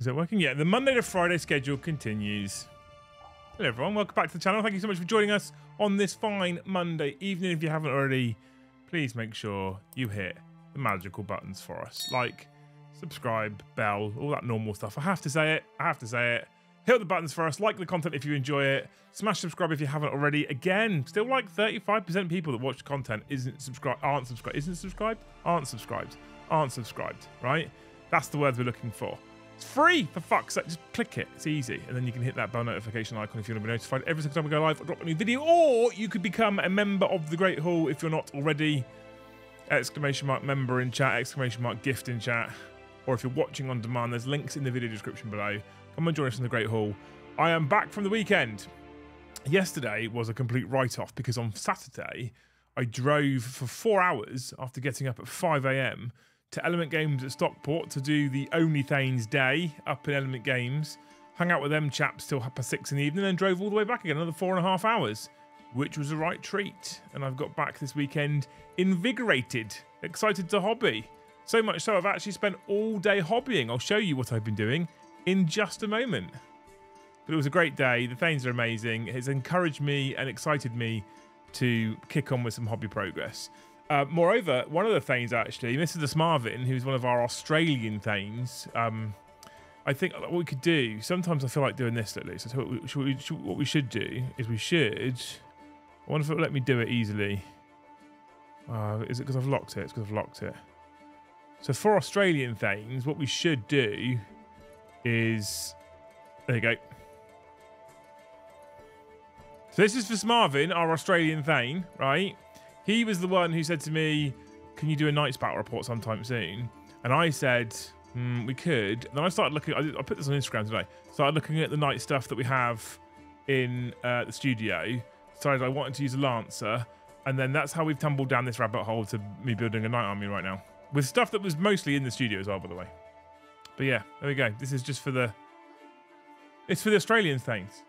Is it working? Yeah, the Monday to Friday schedule continues. Hello, everyone. Welcome back to the channel. Thank you so much for joining us on this fine Monday evening. If you haven't already, please make sure you hit the magical buttons for us. Like, subscribe, bell, all that normal stuff. I have to say it. I have to say it. Hit the buttons for us. Like the content if you enjoy it. Smash subscribe if you haven't already. Again, still like 35% people that watch content isn't subscribed, aren't subscribed, isn't subscribed, aren't subscribed, aren't subscribed. Right? That's the words we're looking for. It's free for fuck's sake. Just click it. It's easy, and then you can hit that bell notification icon if you want to be notified every single time we go live or drop a new video. Or you could become a member of the Great Hall if you're not already. Exclamation mark member in chat. Exclamation mark gift in chat. Or if you're watching on demand, there's links in the video description below. Come and join us in the Great Hall. I am back from the weekend. Yesterday was a complete write-off because on Saturday I drove for four hours after getting up at 5 a.m. to Element Games at Stockport to do the Only Thanes Day up in Element Games. Hung out with them chaps till half past six in the evening and drove all the way back again, another four and a half hours, which was a right treat. And I've got back this weekend invigorated, excited to hobby. So much so I've actually spent all day hobbying. I'll show you what I've been doing in just a moment. But it was a great day. The Thanes are amazing. It's encouraged me and excited me to kick on with some hobby progress. Uh, moreover, one of the Thanes actually, Mr. the Smarvin, who's one of our Australian Thanes, um, I think what we could do, sometimes I feel like doing this at least. So what we, should what we should do is we should, I wonder if it'll let me do it easily. Uh, is it because I've locked it? It's because I've locked it. So for Australian Thanes, what we should do is, there you go. So this is for Smarvin, our Australian Thane, right? He was the one who said to me, can you do a Knights Battle report sometime soon? And I said, mm, we could. Then I started looking, I, I, put this on Instagram today, started looking at the knight stuff that we have in uh, the studio. Decided I wanted to use a Lancer. And then that's how we've tumbled down this rabbit hole to me building a Knight Army right now. With stuff that was mostly in the studio as well, by the way. But yeah, there we go. This is just for the... It's for the Australian things.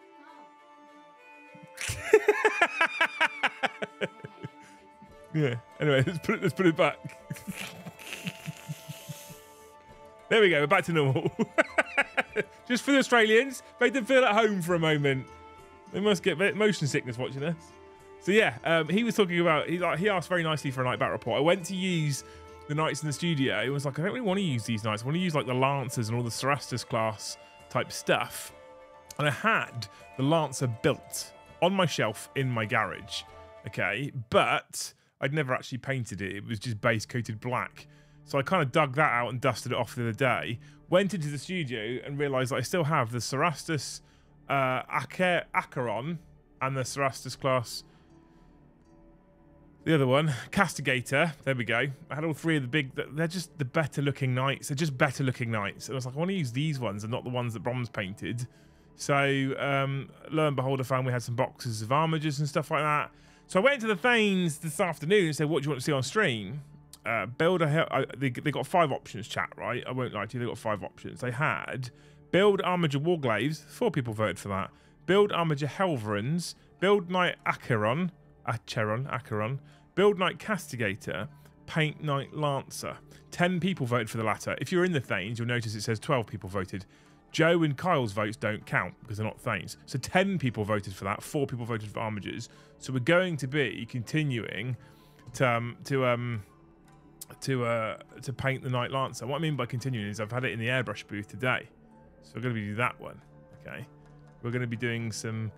yeah. Anyway, let's put it, let's put it back. there we go. We're back to normal. Just for the Australians, make them feel at home for a moment. They must get motion sickness watching this. So yeah, um, he was talking about. He like he asked very nicely for a knight bat report. I went to use the knights in the studio. It was like I don't really want to use these knights. I want to use like the lancers and all the Cerastus class type stuff. And I had the lancer built on my shelf in my garage. Okay, but I'd never actually painted it. It was just base coated black. So I kind of dug that out and dusted it off the other day. Went into the studio and realised I still have the Cerastus uh, Acheron and the Cerastus class. The other one, Castigator. There we go. I had all three of the big. They're just the better looking knights. They're just better looking knights. And I was like, I want to use these ones and not the ones that Brom's painted. So um, lo and behold, I found we had some boxes of armigers and stuff like that. So I went to the Thanes this afternoon and said, what do you want to see on stream? Uh, build a... They, they got five options, chat, right? I won't lie to you, they got five options. They had build Armiger Warglaives, four people voted for that. Build Armiger Helverins, build Knight Acheron, Acheron, Acheron, build Knight Castigator, paint Knight Lancer. Ten people voted for the latter. If you're in the Thanes, you'll notice it says 12 people voted. Joe and Kyle's votes don't count because they're not Thanes. So 10 people voted for that, 4 people voted for Armigers. So we're going to be continuing to um, to um to uh to paint the Knight Lancer. What I mean by continuing is I've had it in the airbrush booth today. So we're going to be doing that one. Okay. We're going to be doing some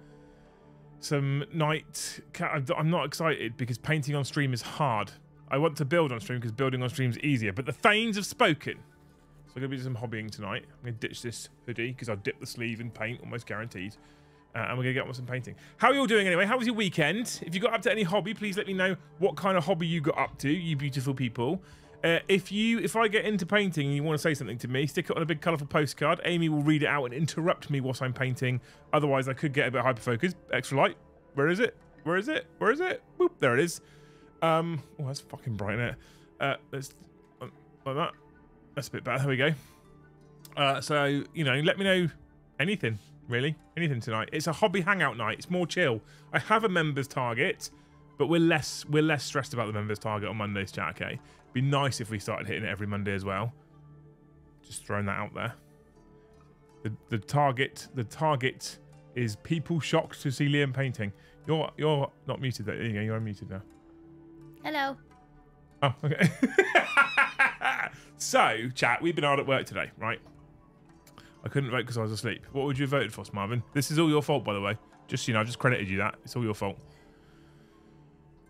some night I'm not excited because painting on stream is hard. I want to build on stream because building on stream is easier, but the Thanes have spoken. So I'm going to be some hobbying tonight. I'm going to ditch this hoodie because I'll dip the sleeve in paint, almost guaranteed. Uh, and we're going to get on with some painting. How are you all doing anyway? How was your weekend? If you got up to any hobby, please let me know what kind of hobby you got up to, you beautiful people. Uh, if you, if I get into painting and you want to say something to me, stick it on a big colourful postcard. Amy will read it out and interrupt me whilst I'm painting. Otherwise, I could get a bit hyper-focused. Extra light. Where is it? Where is it? Where is it? Boop. There it is. Um, oh, that's fucking bright, is Uh, let's, uh, like that. That's a bit better. There we go. Uh, so, you know, let me know anything, really. Anything tonight. It's a hobby hangout night. It's more chill. I have a members target, but we're less we're less stressed about the members target on Monday's chat, okay? Be nice if we started hitting it every Monday as well. Just throwing that out there. The, the target, the target is people shocked to see Liam painting. You're you're not muted. There you go. You're unmuted now. Hello. Oh, okay. so, chat, we've been hard at work today, right? I couldn't vote because I was asleep. What would you have voted for, Marvin? This is all your fault, by the way. Just, you know, I've just credited you that. It's all your fault.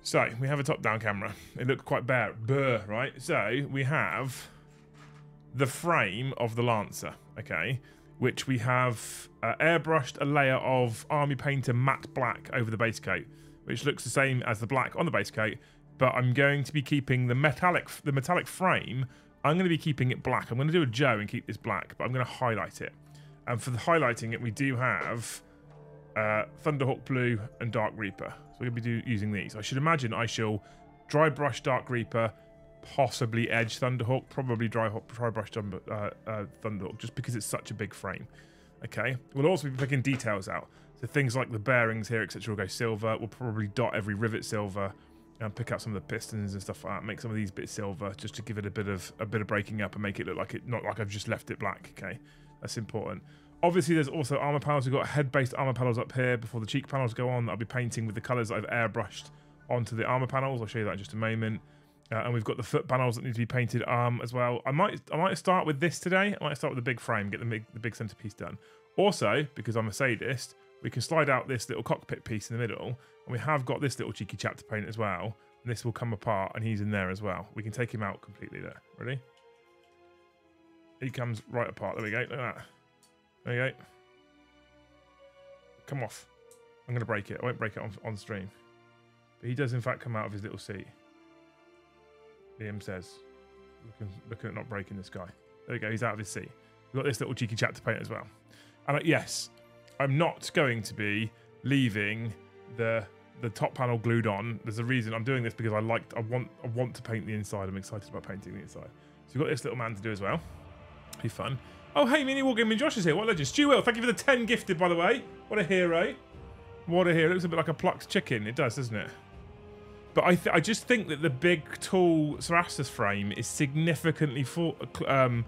So, we have a top-down camera. It looked quite bare, burr, right? So, we have the frame of the Lancer, okay? Which we have uh, airbrushed a layer of Army Painter matte black over the base coat, which looks the same as the black on the base coat, but I'm going to be keeping the metallic the metallic frame. I'm going to be keeping it black. I'm going to do a Joe and keep this black, but I'm going to highlight it. And for the highlighting it, we do have uh, Thunderhawk Blue and Dark Reaper. So we're going to be do, using these. I should imagine I shall dry brush Dark Reaper, possibly Edge Thunderhawk, probably dry, dry brush uh, uh, Thunderhawk, just because it's such a big frame. Okay. We'll also be picking details out. So things like the bearings here, etc., will go silver. We'll probably dot every rivet silver and pick out some of the pistons and stuff like that. Make some of these bits silver just to give it a bit of a bit of breaking up and make it look like it not like I've just left it black. Okay, that's important. Obviously, there's also armor panels. We've got head-based armor panels up here before the cheek panels go on. I'll be painting with the colors I've airbrushed onto the armor panels. I'll show you that in just a moment. Uh, and we've got the foot panels that need to be painted um, as well. I might I might start with this today. I might start with the big frame, get the big, the big centerpiece done. Also, because I'm a sadist, we can slide out this little cockpit piece in the middle, and we have got this little cheeky chap to paint as well. And this will come apart, and he's in there as well. We can take him out completely there. Ready? He comes right apart. There we go. Look at that. There you go. Come off. I'm going to break it. I won't break it on, on stream. But he does, in fact, come out of his little seat. Liam says, looking, looking at not breaking this guy. There we go. He's out of his seat. We've got this little cheeky chap to paint as well. And uh, yes, I'm not going to be leaving the the top panel glued on. There's a reason I'm doing this because I like I want I want to paint the inside. I'm excited about painting the inside. So you've got this little man to do as well. Be fun. Oh hey, Mini Wargaming Josh is here. What legend? Stu Will, thank you for the 10 gifted by the way. What a hero. What a hero. It looks a bit like a plucked chicken. It does, doesn't it? But I I just think that the big tall Cerastus frame is significantly um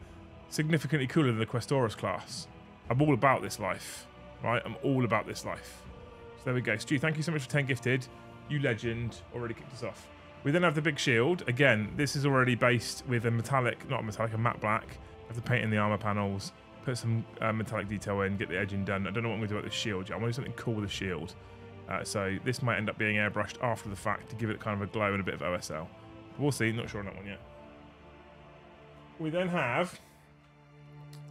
significantly cooler than the Questoris class. I'm all about this life. Right? I'm all about this life. So there we go. Stu, thank you so much for 10 gifted. You legend already kicked us off. We then have the big shield. Again, this is already based with a metallic, not a metallic, a matte black. Have to paint in the armor panels, put some uh, metallic detail in, get the edging done. I don't know what I'm going to do about the shield yet. I want to do something cool with the shield. Uh, so this might end up being airbrushed after the fact to give it kind of a glow and a bit of OSL. We'll see. Not sure on that one yet. We then have,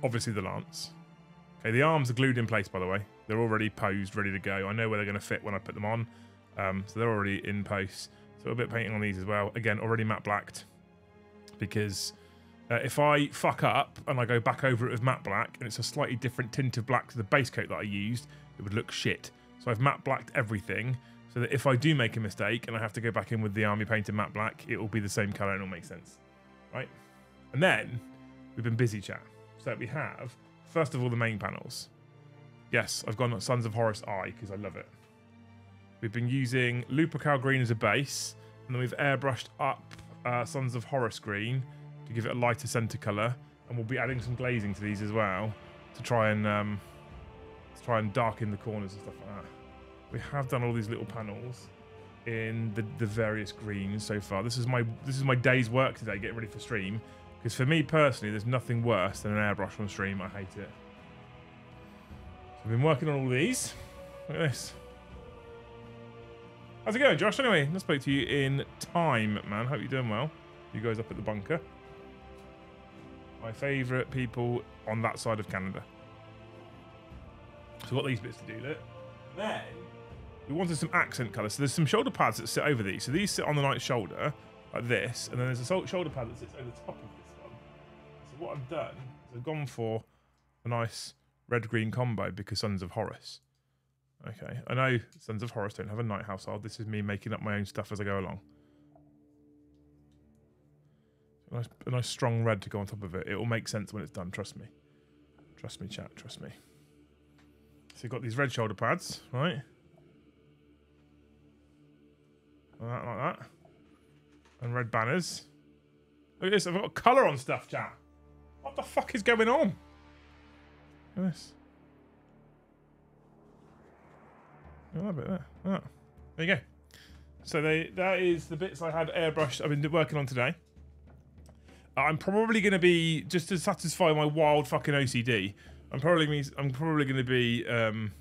obviously, the lance. Okay, the arms are glued in place, by the way. They're already posed, ready to go. I know where they're going to fit when I put them on. Um, so they're already in post. So a bit painting on these as well. Again, already matte blacked. Because uh, if I fuck up and I go back over it with matte black and it's a slightly different tint of black to the base coat that I used, it would look shit. So I've matte blacked everything so that if I do make a mistake and I have to go back in with the Army Painter matte black, it will be the same color and it'll make sense. Right? And then we've been busy chat. So we have First of all, the main panels. Yes, I've gone Sons of Horus Eye because I love it. We've been using Lupercal Green as a base, and then we've airbrushed up uh, Sons of Horus Green to give it a lighter centre colour, and we'll be adding some glazing to these as well to try and um, to try and darken the corners and stuff like that. We have done all these little panels in the, the various greens so far. This is my this is my day's work today, getting ready for stream. Because for me personally, there's nothing worse than an airbrush on stream. I hate it. I've been working on all these. Look at this. How's it going, Josh? Anyway, I spoke to you in time, man. Hope you're doing well. You guys up at the bunker. My favourite people on that side of Canada. So I've got these bits to do. Look. Then we wanted some accent colour. So there's some shoulder pads that sit over these. So these sit on the knight's shoulder, like this, and then there's a shoulder pad that sits over the top of this one. So what I've done is I've gone for a nice red-green combo because Sons of Horus. Okay, I know Sons of Horus don't have a knight household. This is me making up my own stuff as I go along. A nice, a nice strong red to go on top of it. It will make sense when it's done. Trust me. Trust me, chat. Trust me. So you've got these red shoulder pads, right? Like that, like that. And red banners. Look at this. I've got colour on stuff, chat. What the fuck is going on? This. I there. Oh, there you go. So they that is the bits I had airbrushed. I've been working on today. I'm probably going to be just to satisfy my wild fucking OCD. I'm probably I'm probably going to be um,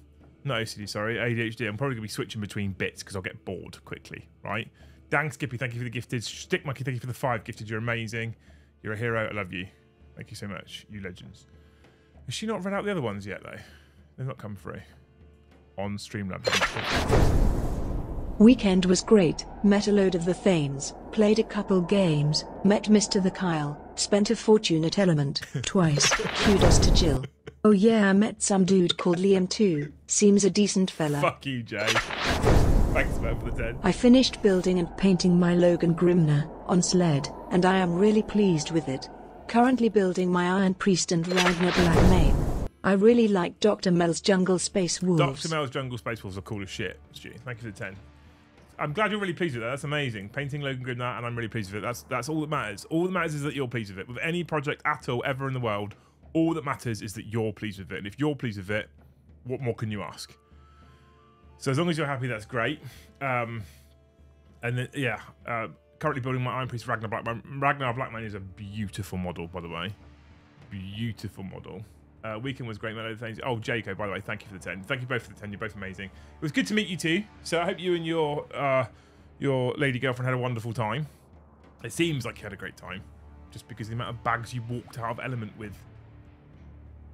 not OCD, sorry, ADHD. I'm probably going to be switching between bits because I'll get bored quickly, right? Dan Skippy, thank you for the gifted. Stick Monkey, thank you for the five gifted. You're amazing. You're a hero. I love you. Thank you so much, you legends. Has she not read out the other ones yet, though? They've not come through on Streamlabs. Weekend was great, met a load of the Thanes, played a couple games, met Mr. The Kyle, spent a fortune at Element, twice, kudos to Jill. Oh yeah, I met some dude called Liam too, seems a decent fella. Fuck you, Jay. Thanks, man, for the 10. I finished building and painting my Logan Grimnar, on sled, and I am really pleased with it. Currently building my Iron Priest and Ragnar Blackmane. I really like Dr. Mel's Jungle Space Wolves. Dr. Mel's Jungle Space Wolves are cool as shit, Stu. Thank you for the 10. I'm glad you're really pleased with that. That's amazing. Painting Logan that, and I'm really pleased with it. That's that's all that matters. All that matters is that you're pleased with it. With any project at all, ever in the world, all that matters is that you're pleased with it. And if you're pleased with it, what more can you ask? So as long as you're happy, that's great. Um, and then, yeah, uh, currently building my Iron Priest Ragnar Blackmane. Ragnar Blackmane is a beautiful model, by the way. Beautiful model. Uh, weekend was great, man. Thanks. Oh, Jaco, by the way, thank you for the 10. Thank you both for the 10. You're both amazing. It was good to meet you too. So I hope you and your uh, your lady girlfriend had a wonderful time. It seems like you had a great time, just because the amount of bags you walked out of Element with.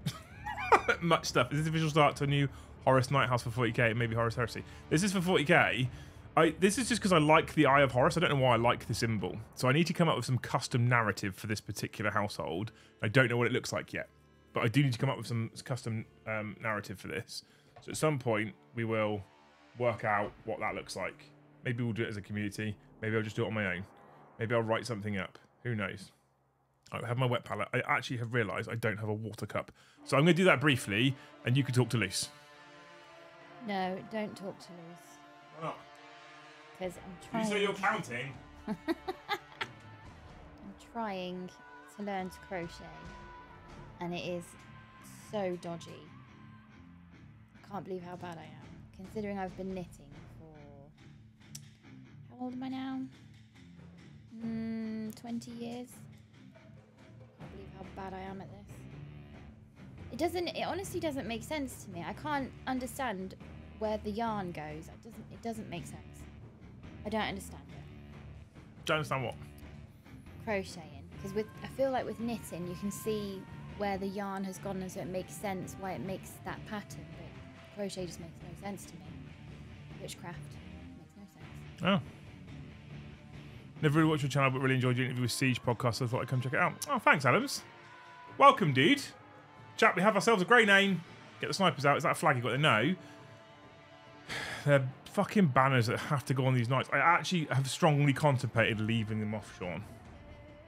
Much stuff. Is this the official start to a new Horus Knight House for 40k? Maybe Horus Heresy. This is for 40k. I, this is just because I like the Eye of Horus. I don't know why I like the symbol. So I need to come up with some custom narrative for this particular household. I don't know what it looks like yet but I do need to come up with some custom um, narrative for this. So at some point we will work out what that looks like. Maybe we'll do it as a community. Maybe I'll just do it on my own. Maybe I'll write something up. Who knows? I have my wet palette. I actually have realised I don't have a water cup. So I'm going to do that briefly, and you can talk to Luce. No, don't talk to Luce. Why not? Because I'm trying. You say you're counting. I'm trying to learn to crochet and it is so dodgy. I can't believe how bad I am, considering I've been knitting for. How old am I now? Mm, 20 years. I can't believe how bad I am at this. It doesn't. It honestly doesn't make sense to me. I can't understand where the yarn goes. It doesn't. It doesn't make sense. I don't understand it. Don't understand what? Crocheting, because with I feel like with knitting you can see where the yarn has gone and so it makes sense why it makes that pattern. But crochet just makes no sense to me. Witchcraft makes no sense. Oh. Never really watched your channel, but really enjoyed your interview with Siege podcast, so I thought I'd come check it out. Oh, thanks, Adams. Welcome, dude. Chat, we have ourselves a great name. Get the snipers out. Is that a flag You've got there? No. They're fucking banners that have to go on these knights. I actually have strongly contemplated leaving them off, Sean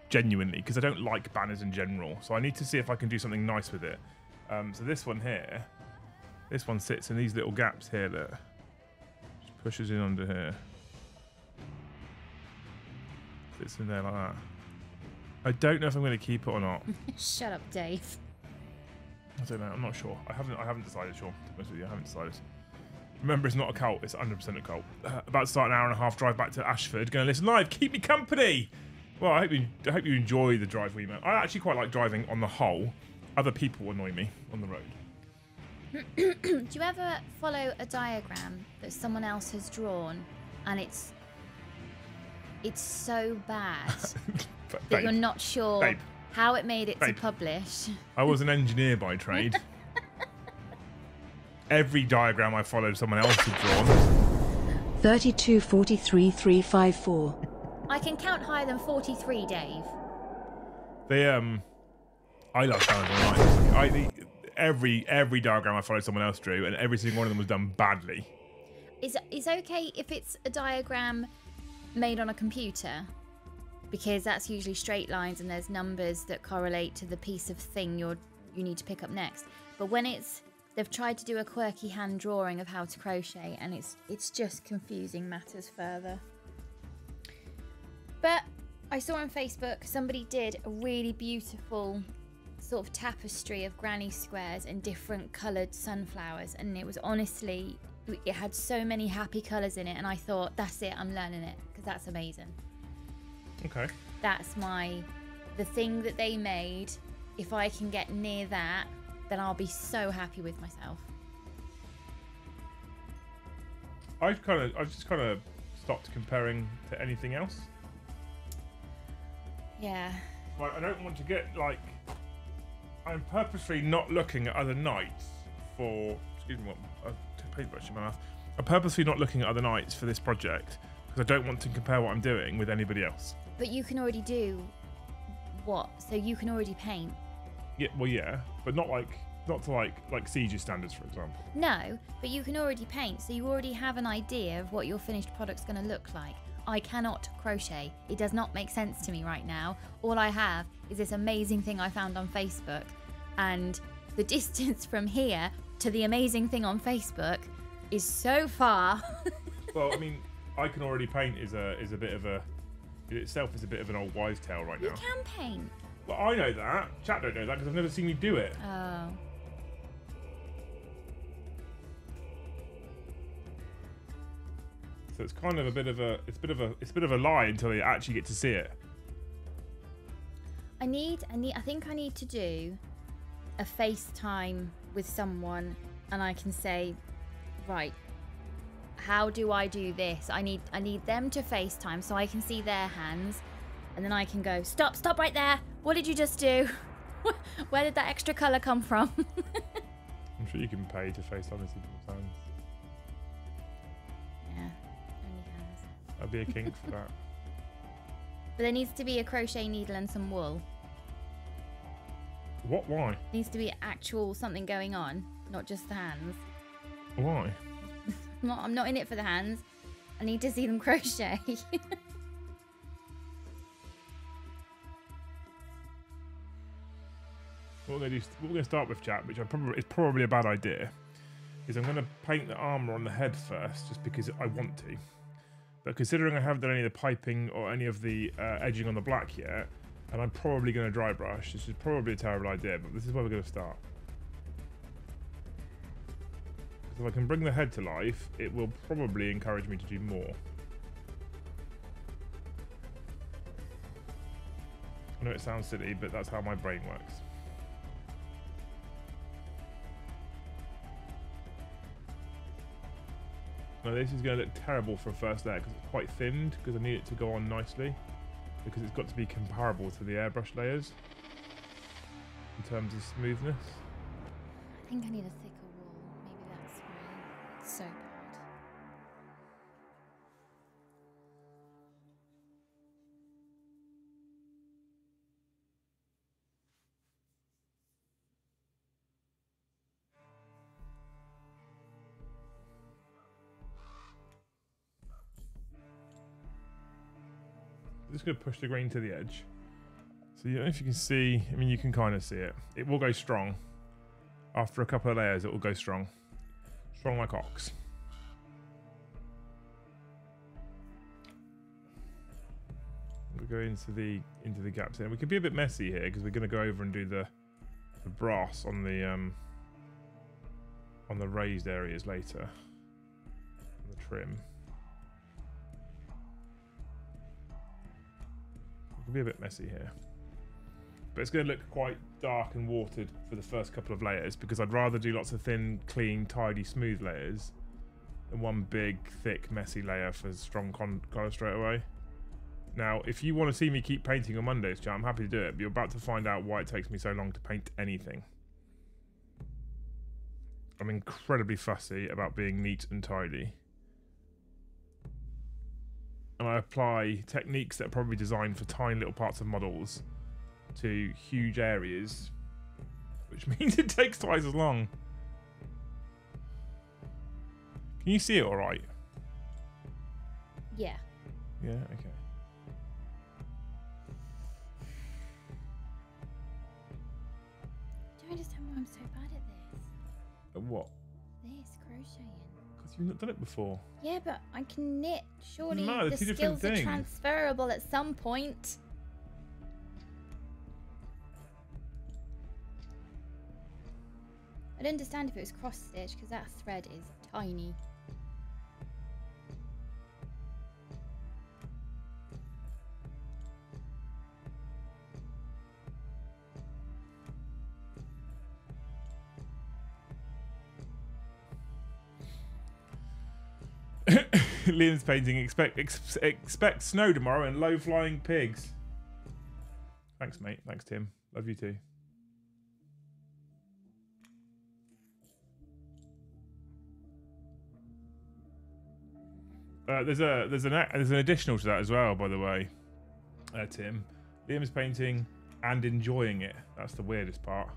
genuinely, because I don't like banners in general. So I need to see if I can do something nice with it. Um, so this one here, this one sits in these little gaps here that just pushes in under here. Sits in there like that. I don't know if I'm going to keep it or not. Shut up, Dave. I don't know. I'm not sure. I haven't. I haven't decided. Sure, to be honest with you, I haven't decided. Remember, it's not a cult. It's 100% a cult. Uh, about to start an hour and a half drive back to Ashford. Going to listen live. Keep me company. Well, I hope you I hope you enjoy the drive we met. I actually quite like driving on the whole. Other people annoy me on the road. Do you ever follow a diagram that someone else has drawn and it's it's so bad that Babe, you're not sure Babe. how it made it Babe. to publish? I was an engineer by trade. Every diagram I followed someone else had drawn. 32 43 354. I can count higher than 43, Dave. They um, I love challenge online. I the, every every diagram I followed someone else drew, and every single one of them was done badly. Is is okay if it's a diagram made on a computer? Because that's usually straight lines and there's numbers that correlate to the piece of thing you're you need to pick up next. But when it's they've tried to do a quirky hand drawing of how to crochet and it's it's just confusing matters further. But I saw on Facebook somebody did a really beautiful sort of tapestry of granny squares and different coloured sunflowers, and it was honestly, it had so many happy colours in it, and I thought, that's it, I'm learning it because that's amazing. Okay. That's my, the thing that they made. If I can get near that, then I'll be so happy with myself. I've kind of, I've just kind of stopped comparing to anything else. Yeah. Like, I don't want to get like. I'm purposely not looking at other knights for. Excuse me, what? A paintbrush in my mouth. I'm purposely not looking at other knights for this project because I don't want to compare what I'm doing with anybody else. But you can already do what? So you can already paint. Yeah, well, yeah, but not like not to like like Siege standards, for example. No, but you can already paint, so you already have an idea of what your finished product's going to look like. I cannot crochet. It does not make sense to me right now. All I have is this amazing thing I found on Facebook, and the distance from here to the amazing thing on Facebook is so far. well, I mean, I can already paint is a is a bit of a it itself is a bit of an old wives' tale right now. you can paint. Well, I know that. Chat don't know that because I've never seen me do it. Oh. So it's kind of a bit of a it's a bit of a it's a bit of a lie until you actually get to see it. I need, I need, I think I need to do a FaceTime with someone, and I can say, right, how do I do this? I need, I need them to FaceTime so I can see their hands, and then I can go, stop, stop right there. What did you just do? Where did that extra color come from? I'm sure you can pay to FaceTime and see people's hands. yeah, only hands. That'd be a kink for that. But there needs to be a crochet needle and some wool. What? Why? Needs to be actual something going on, not just the hands. Why? I'm not, I'm not in it for the hands. I need to see them crochet. What we're going to do, we're going to start with, chat, which I probably is probably a bad idea, is I'm going to paint the armor on the head first, just because I want to. But considering I haven't done any of the piping or any of the uh, edging on the black yet, and I'm probably going to dry brush, this is probably a terrible idea, but this is where we're going to start. If I can bring the head to life, it will probably encourage me to do more. I know it sounds silly, but that's how my brain works. Now this is going to look terrible for a first layer because it's quite thinned because I need it to go on nicely because it's got to be comparable to the airbrush layers in terms of smoothness. I think I need a thicker wall. Maybe that's why it's so bad. just going to push the green to the edge. So you know if you can see, I mean you can kind of see it. It will go strong. After a couple of layers it will go strong. Strong like ox. We go into the into the gaps here. We can be a bit messy here because we're going to go over and do the the brass on the um on the raised areas later. The trim. Can be a bit messy here. But it's going to look quite dark and watered for the first couple of layers because I'd rather do lots of thin, clean, tidy, smooth layers than one big, thick, messy layer for strong colour straight away. Now, if you want to see me keep painting on Mondays, I'm happy to do it, but you're about to find out why it takes me so long to paint anything. I'm incredibly fussy about being neat and tidy and I apply techniques that are probably designed for tiny little parts of models to huge areas, which means it takes twice as long. Can you see it all right? Yeah. Yeah, okay. Do you understand why I'm so bad at this? At what? You've not done it before. Yeah, but I can knit. Surely no, the skills are transferable at some point. I'd understand if it was cross stitch because that thread is tiny. Liam's painting expect ex- expect snow tomorrow and low flying pigs. Thanks, mate. Thanks, Tim. Love you too. Uh, there's a there's an there's an additional to that as well, by the way, uh, Tim. Liam's painting and enjoying it. That's the weirdest part.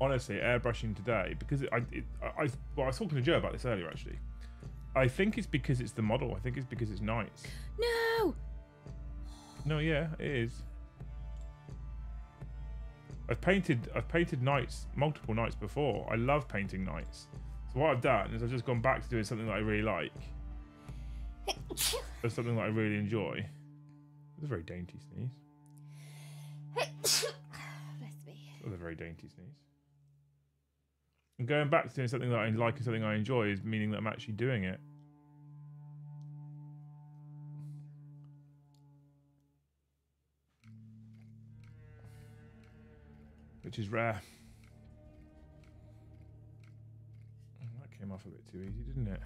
Honestly airbrushing today because it, I, it, I I- well I was talking to Joe about this earlier actually. I think it's because it's the model. I think it's because it's knights. No! No, yeah, it is. I've painted I've painted knights multiple nights before. I love painting knights. So what I've done is I've just gone back to doing something that I really like. or something that I really enjoy. It's a very dainty sneeze. Bless me. That was a very dainty sneeze. And going back to doing something that I like and something I enjoy is meaning that I'm actually doing it. Which is rare. That came off a bit too easy, didn't it?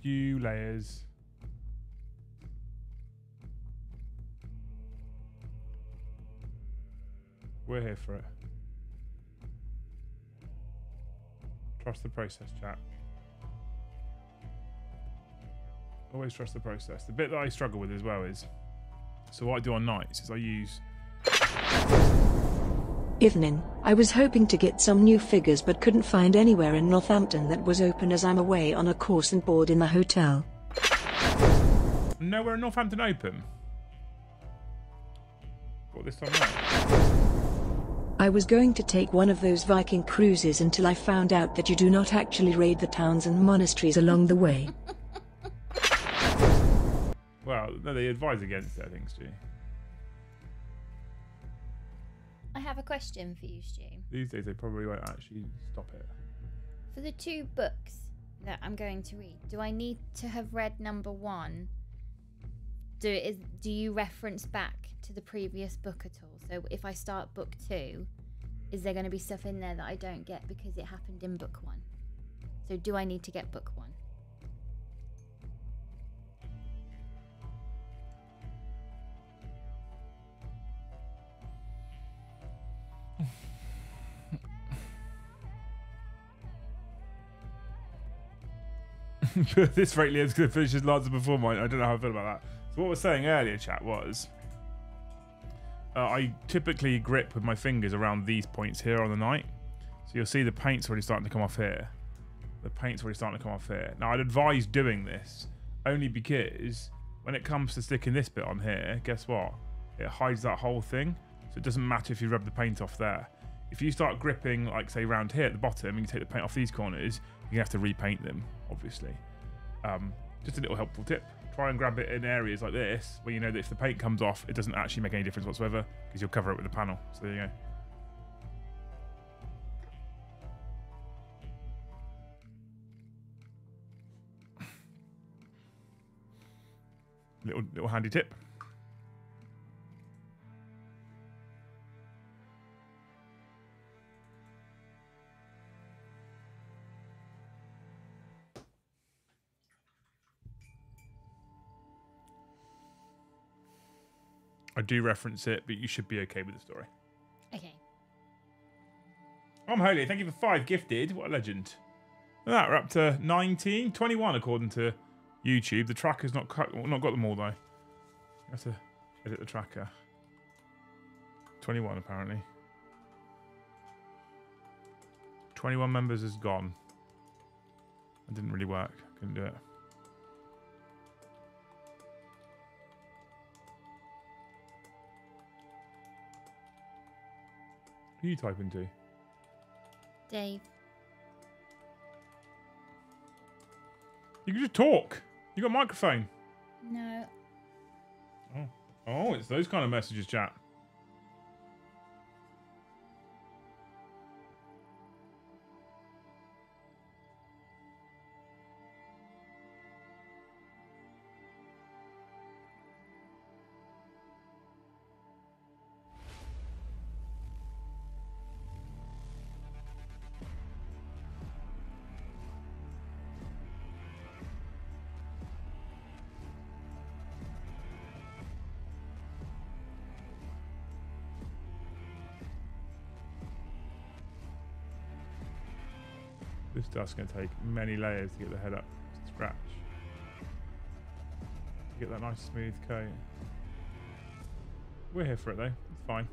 Few layers. We're here for it. Trust the process, chat. Always trust the process. The bit that I struggle with as well is so what I do on knights is I use Evening. I was hoping to get some new figures but couldn't find anywhere in Northampton that was open as I'm away on a course and board in the hotel. nowhere in Northampton open. What this time round? I was going to take one of those Viking cruises until I found out that you do not actually raid the towns and monasteries along the way. Well, no, they advise against it, I think, Stu. I have a question for you, Stu. These days they probably won't actually stop it. For the two books that I'm going to read, do I need to have read number one? Do is do you reference back to the previous book at all? So if I start book two, is there going to be stuff in there that I don't get because it happened in book one? So do I need to get book one? this rate, Liam's going to finish his answer before mine. I don't know how I feel about that. So what we're saying earlier, chat, was uh, I typically grip with my fingers around these points here on the knight. So you'll see the paint's already starting to come off here. The paint's already starting to come off here. Now, I'd advise doing this only because when it comes to sticking this bit on here, guess what? It hides that whole thing. So it doesn't matter if you rub the paint off there. If you start gripping, like say around here at the bottom, and you take the paint off these corners, you have to repaint them, obviously. Um, just a little helpful tip. Try and grab it in areas like this, where you know that if the paint comes off, it doesn't actually make any difference whatsoever, because you'll cover it with the panel. So there you go. Little little handy tip. I do reference it, but you should be okay with the story. Okay. I'm Holy. Thank you for five gifted. What a legend. Look at that, we're up to 19, 21 according to YouTube. The tracker's not cut, not got them all though. You have to edit the tracker. 21 apparently. 21 members is gone. It didn't really work. Couldn't do it. Who you typing to? Dave. You can just talk. You got a microphone. No. Oh, oh, it's those kind of messages, chat. This going to take many layers to get the head up to scratch. To get that nice smooth coat. We're here for it though. It's fine.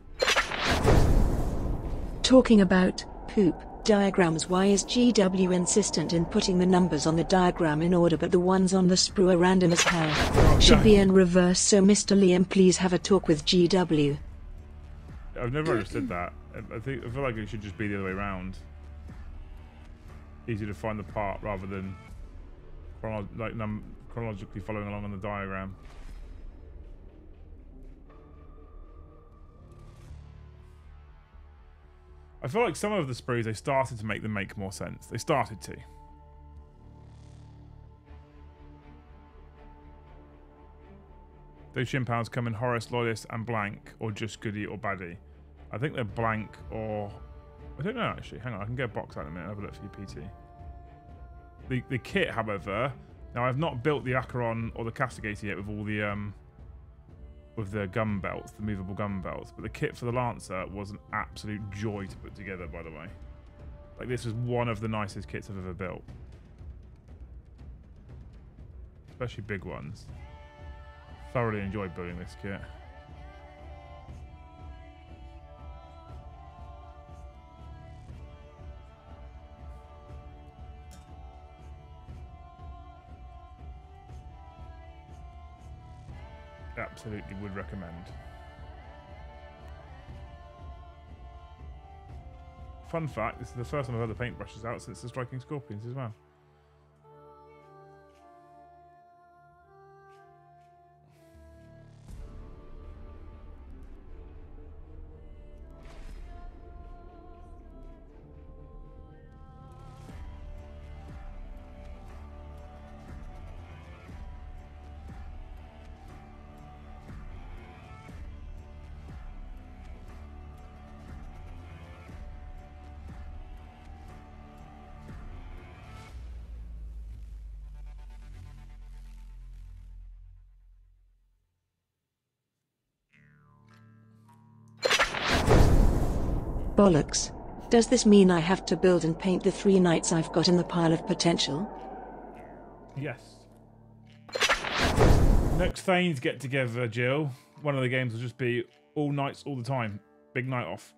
Talking about poop diagrams why is GW insistent in putting the numbers on the diagram in order but the ones on the sprue are random as hell? Should be in reverse so Mr. Liam please have a talk with GW. I've never understood that. I I think I feel like it should just be the other way around. Easy to find the part rather than chrono- like chronologically following along on the diagram. I feel like some of the sprues they started to make them make more sense. They started to. Those chimpanzees come in Horus, Loyalist, and Blank, or just Goody or Baddie. I think they're Blank or I don't know actually. Hang on, I can get a box out in a minute. and Have a look for your PT. The the kit, however, now I've not built the Acheron or the Castigator yet with all the um with the gun belts, the movable gun belts. But the kit for the Lancer was an absolute joy to put together. By the way, like this was one of the nicest kits I've ever built, especially big ones. Thoroughly enjoyed building this kit. Absolutely would recommend. Fun fact, this is the first time I've had the paintbrushes out since the Striking Scorpions as well. Bollocks. Does this mean I have to build and paint the three knights I've got in the pile of potential? Yes. Next Thanes get together, Jill. One of the games will just be all nights, all the time. Big night off.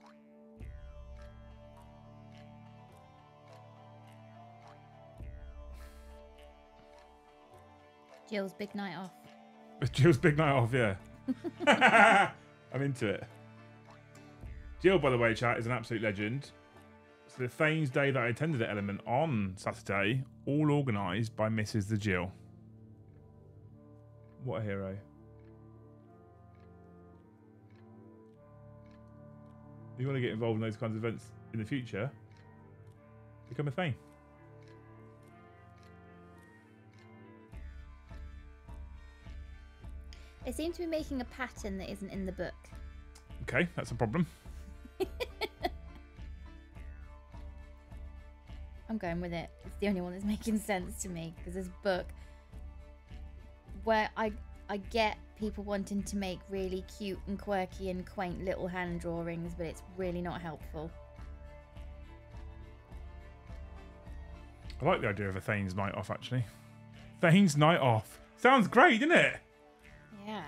Jill's big night off. Jill's big night off, yeah. I'm into it. Jill, by the way, chat, is an absolute legend. It's the Thanes Day that I attended at Element on Saturday, all organised by Mrs. the Jill. What a hero. If you want to get involved in those kinds of events in the future, become a Thane. They seem to be making a pattern that isn't in the book. Okay, that's a problem. I'm going with it. It's the only one that's making sense to me because this book, where I I get people wanting to make really cute and quirky and quaint little hand drawings, but it's really not helpful. I like the idea of a Thane's night off, actually. Thane's night off. Sounds great, doesn't it? Yeah.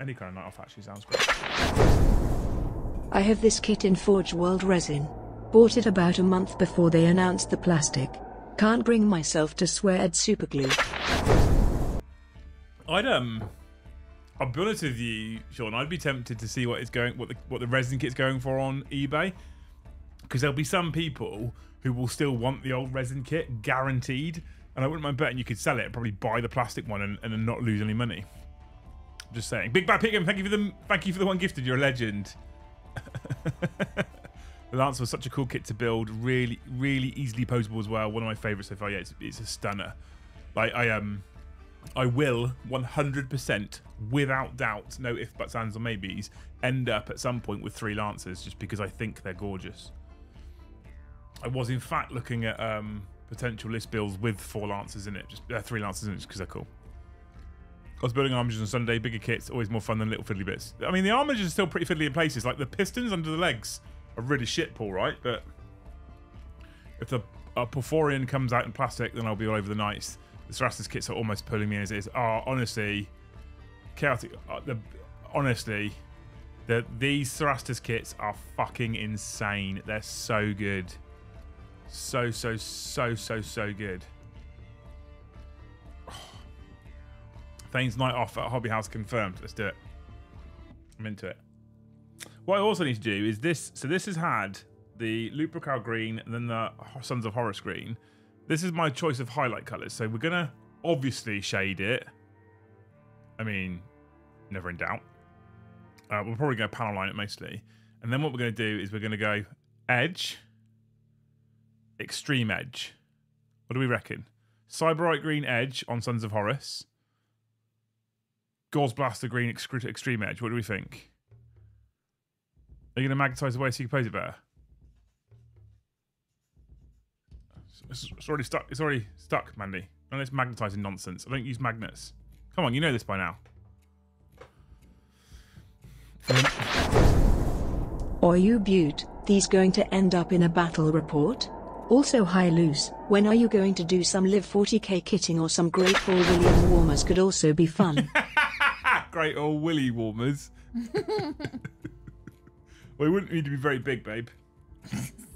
Any kind of night off actually sounds great. I have this kit in Forge World resin. Bought it about a month before they announced the plastic. Can't bring myself to swear at superglue. I'd um, I'll be honest with you, Sean. I'd be tempted to see what is going, what the what the resin kit's going for on eBay, because there'll be some people who will still want the old resin kit, guaranteed. And I wouldn't mind betting you could sell it and probably buy the plastic one and, and not lose any money. I'm Just saying. Big Bad Pigum, thank you for the thank you for the one gifted. You're a legend. the Lancer was such a cool kit to build. Really, really easily posable as well. One of my favourites so far. Yeah, it's, it's a stunner. Like I um, I will 100% without doubt, no if buts, ands or maybes, end up at some point with three Lancers just because I think they're gorgeous. I was in fact looking at um, potential list builds with four Lancers in it, just uh, three Lancers in it, just because they're cool. I was building armors on Sunday, bigger kits, always more fun than little fiddly bits. I mean, the armors are still pretty fiddly in places. Like the pistons under the legs are really shit, Paul, right? But if the uh, Porphyrion comes out in plastic, then I'll be all over the nice. The Cerastus kits are almost pulling me in as is. Oh, honestly, chaotic. Uh, the, honestly, the, these Cerastus kits are fucking insane. They're so good. So, so, so, so, so good. Thane's night off at Hobby House confirmed. Let's do it. I'm into it. What I also need to do is this. So this has had the Lupercal green and then the Sons of Horus green. This is my choice of highlight colours. So we're going to obviously shade it. I mean, never in doubt. Uh, we're probably going to panel line it mostly. And then what we're going to do is we're going to go edge, extreme edge. What do we reckon? Sybarite green edge on Sons of Horus. Gauss Blaster green extreme edge. What do we think? Are you going to magnetize away so you can pose it better? It's, already stuck. It's already stuck, Mandy. And it's magnetizing nonsense. I don't use magnets. Come on, you know this by now. Or you butte, these going to end up in a battle report? Also hi Luce, when are you going to do some live 40k kitting or some Great Hall William warmers could also be fun. Great old willy warmers. well, we wouldn't need to be very big, babe.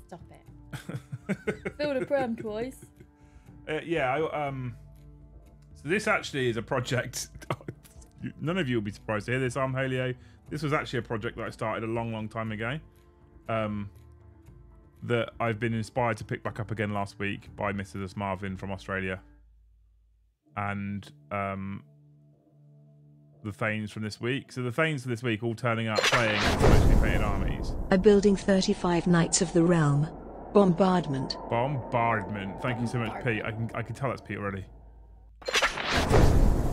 Stop it. Build a pram twice. Uh, yeah, I, um, so this actually is a project. None of you will be surprised to hear this, Armholio. This was actually a project that I started a long, long time ago. Um, that I've been inspired to pick back up again last week by Mrs. Marvin from Australia. And um, the Thanes from this week. So the Thanes for this week all turning up playing mostly painted armies. A building 35 Knights of the Realm. Bombardment. Bombardment. Thank you so much, Pete. I can I can tell that's Pete already.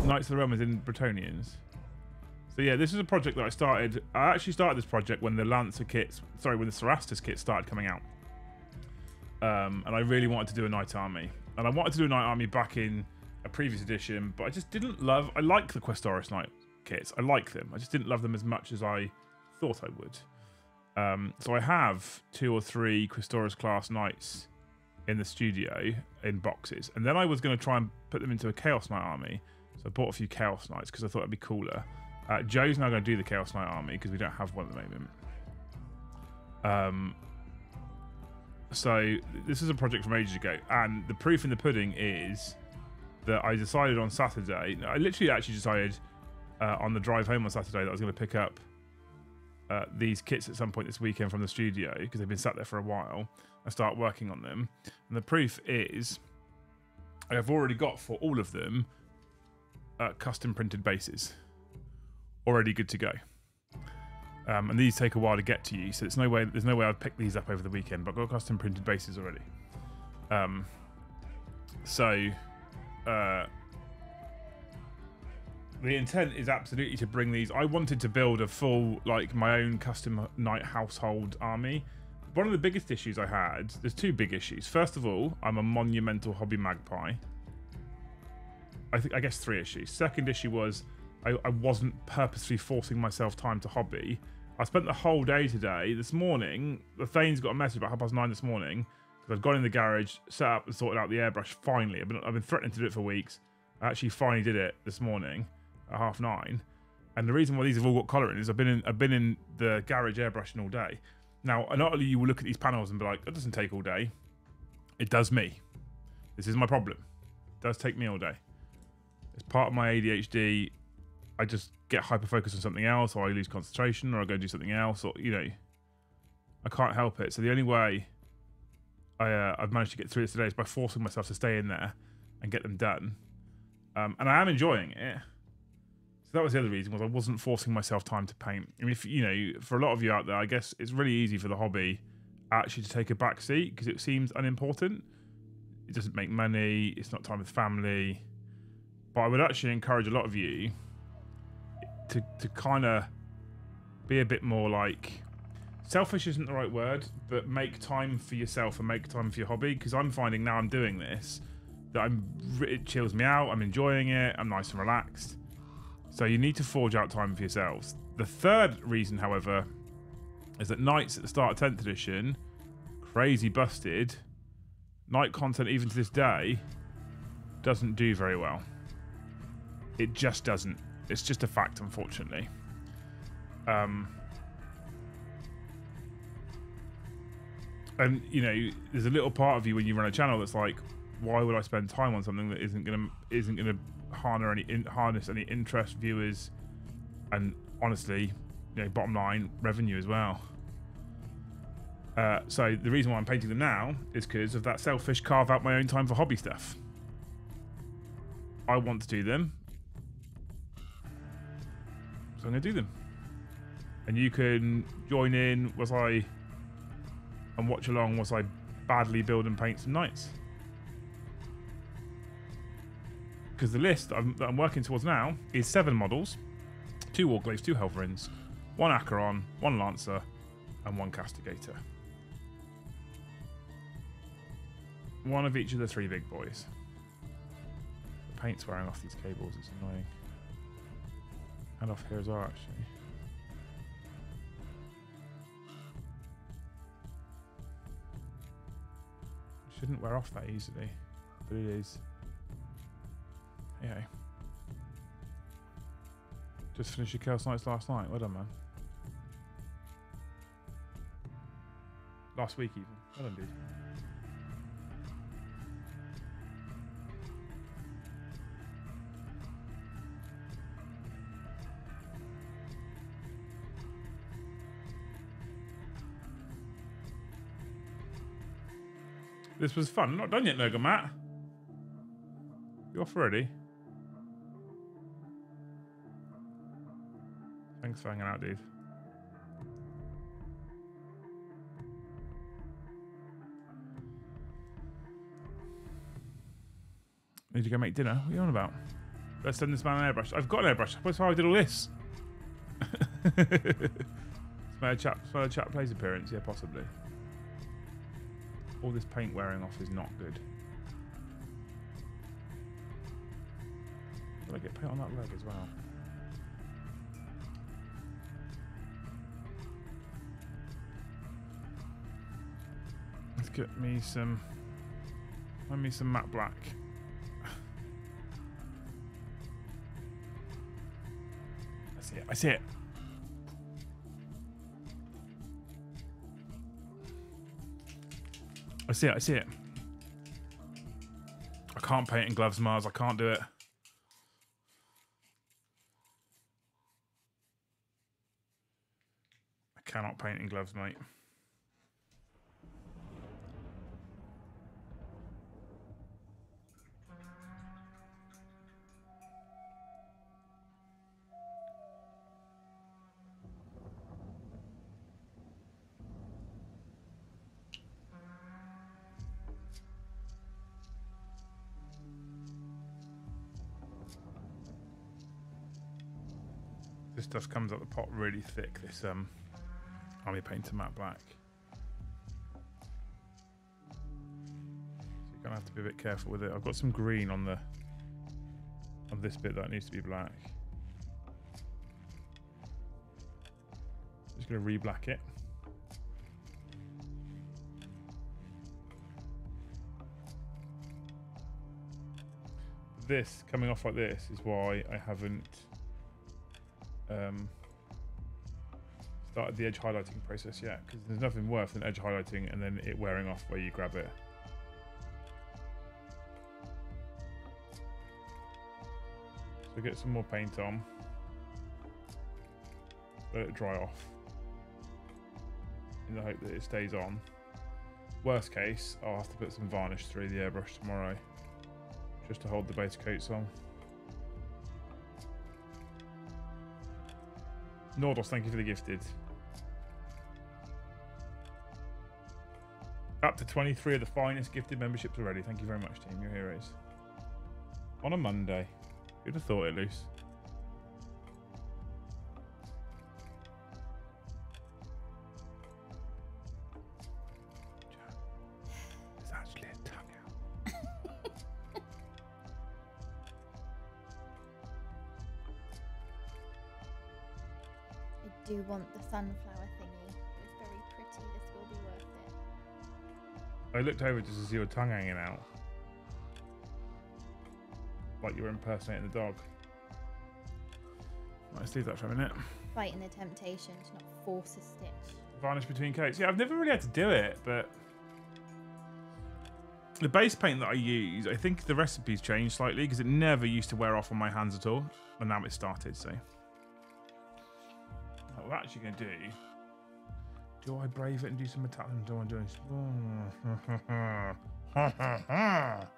Knights of the Realm is in Bretonnians. So yeah, this is a project that I started. I actually started this project when the Lancer kits, sorry, when the Cerastus kit started coming out. Um, and I really wanted to do a Knight Army. And I wanted to do a Knight Army back in a previous edition, but I just didn't love. I like the Questoris Knight kits. I like them. I just didn't love them as much as I thought I would. Um, so I have two or three Questoris class Knights in the studio in boxes, and then I was going to try and put them into a Chaos Knight army. So I bought a few Chaos Knights because I thought it'd be cooler. Uh, Joe's now going to do the Chaos Knight army because we don't have one at the moment. Um, so this is a project from ages ago, and the proof in the pudding is that I decided on Saturday. I literally actually decided uh, on the drive home on Saturday that I was going to pick up uh, these kits at some point this weekend from the studio because they've been sat there for a while. and start working on them, and the proof is I have already got for all of them uh, custom printed bases, already good to go. Um, and these take a while to get to you, so there's no way there's no way I'd pick these up over the weekend. But I've got custom printed bases already. Um, so uh, the intent is absolutely to bring these. I wanted to build a full, like, my own custom knight household army. One of the biggest issues I had, there's two big issues. First of all, I'm a monumental hobby magpie. I think I guess three issues. Second issue was I, I wasn't purposely forcing myself time to hobby. I spent the whole day today. This morning, the Thane's got a message about half past nine this morning I've gone in the garage, set up and sorted out the airbrush finally. I've been, I've been threatening to do it for weeks. I actually finally did it this morning at half nine. And the reason why these have all got colouring is I've been in I've been in the garage airbrushing all day. Now, not only you will look at these panels and be like, that doesn't take all day. It does me. This is my problem. It does take me all day. It's part of my ADHD. I just get hyper focused on something else, or I lose concentration, or I go do something else, or you know, I can't help it. So the only way I uh, I've managed to get through this today is by forcing myself to stay in there and get them done. Um, and I am enjoying it. So that was the other reason was I wasn't forcing myself time to paint. I mean, if you know, for a lot of you out there, I guess it's really easy for the hobby actually to take a back seat because it seems unimportant. It doesn't make money. It's not time with family. But I would actually encourage a lot of you to to kind of be a bit more like selfish isn't the right word, but make time for yourself and make time for your hobby. Because I'm finding now I'm doing this that I'm it chills me out. I'm enjoying it. I'm nice and relaxed. So you need to forge out time for yourselves. The third reason, however, is that nights at the start of 10th edition, crazy busted, night content even to this day, doesn't do very well. It just doesn't. It's just a fact, unfortunately. Um, and you know, there's a little part of you when you run a channel that's like, why would I spend time on something that isn't gonna isn't gonna harness any in, harness any interest, viewers, and honestly, you know, bottom line, revenue as well. Uh, so the reason why I'm painting them now is because of that selfish carve out my own time for hobby stuff. I want to do them, so I'm to do them. And you can join in was I and watch along was I badly build and paint some nights. Because the list I'm, that I'm working towards now is seven models, two Warglaives, two Helverins, one Acheron, one Lancer, and one Castigator. One of each of the three big boys. The paint's wearing off these cables, it's annoying. And off here as well, actually. Shouldn't wear off that easily, but it is. Yeah. Just finished your Chaos Knights last night. Well done, man. Last week, even. Well done, dude. This was fun. Not done yet, Noga Matt. You off already? Thanks for hanging out, dude. Need to go make dinner. What are you on about? Let's send this man an airbrush. I've got an airbrush. What's how I did all this? smell a chap, smell chap plays appearance. Yeah, possibly. All this paint wearing off is not good. Did I get paint on that leg as well? Get me some. Let me some matte black. I see it. I see it. I see it. I see it. I can't paint in gloves, Mars. I can't do it. I cannot paint in gloves, mate. comes out the pot really thick, this um, army painter matte black. So you're gonna have to be a bit careful with it. I've got some green on the on this bit that needs to be black. Just gonna re-black it. This coming off like this is why I haven't um, started the edge highlighting process yet because there's nothing worse than edge highlighting and then it wearing off where you grab it. So get some more paint on. Let it dry off. In the hope that it stays on. Worst case, I'll have to put some varnish through the airbrush tomorrow. Just to hold the base coats on. Nordos, thank you for the gifted. Up to 23 of the finest gifted memberships already. Thank you very much, team. Your heroes. On a Monday. Who'd have thought it, Luce? Sunflower thingy. It's very pretty. This will be worth it. I looked over just to see your tongue hanging out. Like you were impersonating the dog. Right, let's leave that for a minute. Fighting the temptation to not force a stitch. Varnish between coats. Yeah, I've never really had to do it, but the base paint that I use, I think the recipe's changed slightly because it never used to wear off on my hands at all, and now it started. So, what we're actually going to do? Do I brave it and do some metallic? Do I do?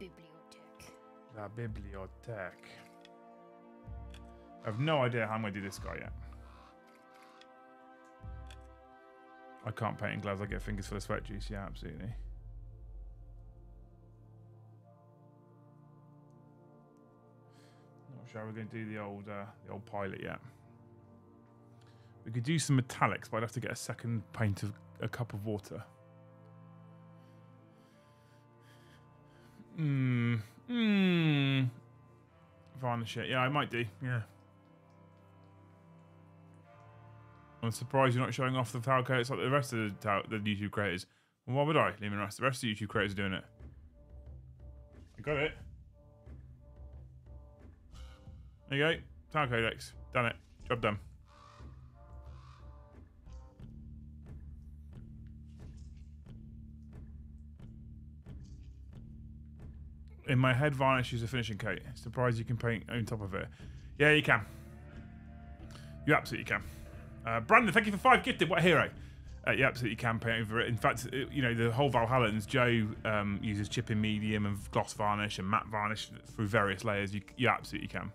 Bibliothèque. La bibliothèque. I have no idea how I'm going to do this guy yet. I can't paint in gloves. I get fingers full of sweat juice. Yeah, absolutely. Not sure we're going to do the old uh, the old pilot yet. We could do some metallics, but I'd have to get a second pint of a cup of water. Hmm. Hmm. Varnish it. Yeah, I might do. Yeah. I'm surprised you're not showing off the Tau codex like the rest of the, the YouTube creators. Well, why would I? The rest. The rest of the YouTube creators are doing it. I got it. There you go. Tau codex. Done it. Job done. In my head, varnish is a finishing coat. Surprised you can paint on top of it. Yeah, you can. You absolutely can. Uh, Brandon, thank you for five gifted. What a hero. Uh, you absolutely can paint over it. In fact, it- you know, the whole Valhallans, Joe um, uses chipping medium and gloss varnish and matte varnish through various layers. You, you absolutely can.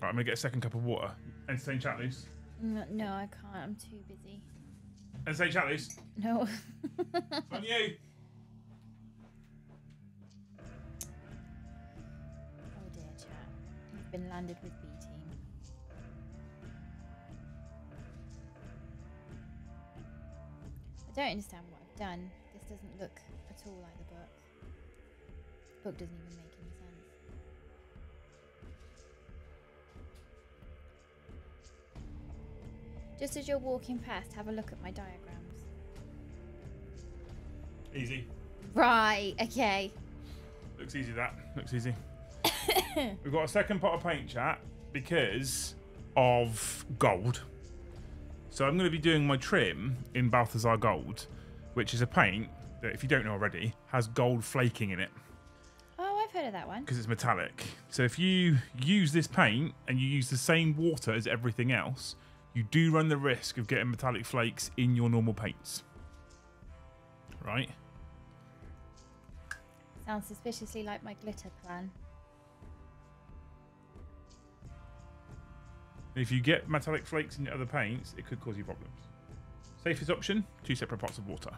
Right, I'm going to get a second cup of water. Entertain chat Luce. No, no, I can't. I'm too busy. Entertain say Luce. No. It's on you. Oh dear, chat. You've been landed with B team. I don't understand what I've done. This doesn't look at all like the book. The book doesn't even make Just as you're walking past, have a look at my diagrams. Easy. Right, okay. Looks easy that. Looks easy. We've got a second pot of paint chat because of gold. So I'm going to be doing my trim in Balthasar Gold, which is a paint that, if you don't know already, has gold flaking in it Oh, I've heard of that one. because it's metallic. So if you use this paint and you use the same water as everything else, you do run the risk of getting metallic flakes in your normal paints. Right? Sounds suspiciously like my glitter plan. If you get metallic flakes in your other paints, it could cause you problems. Safest option, two separate pots of water.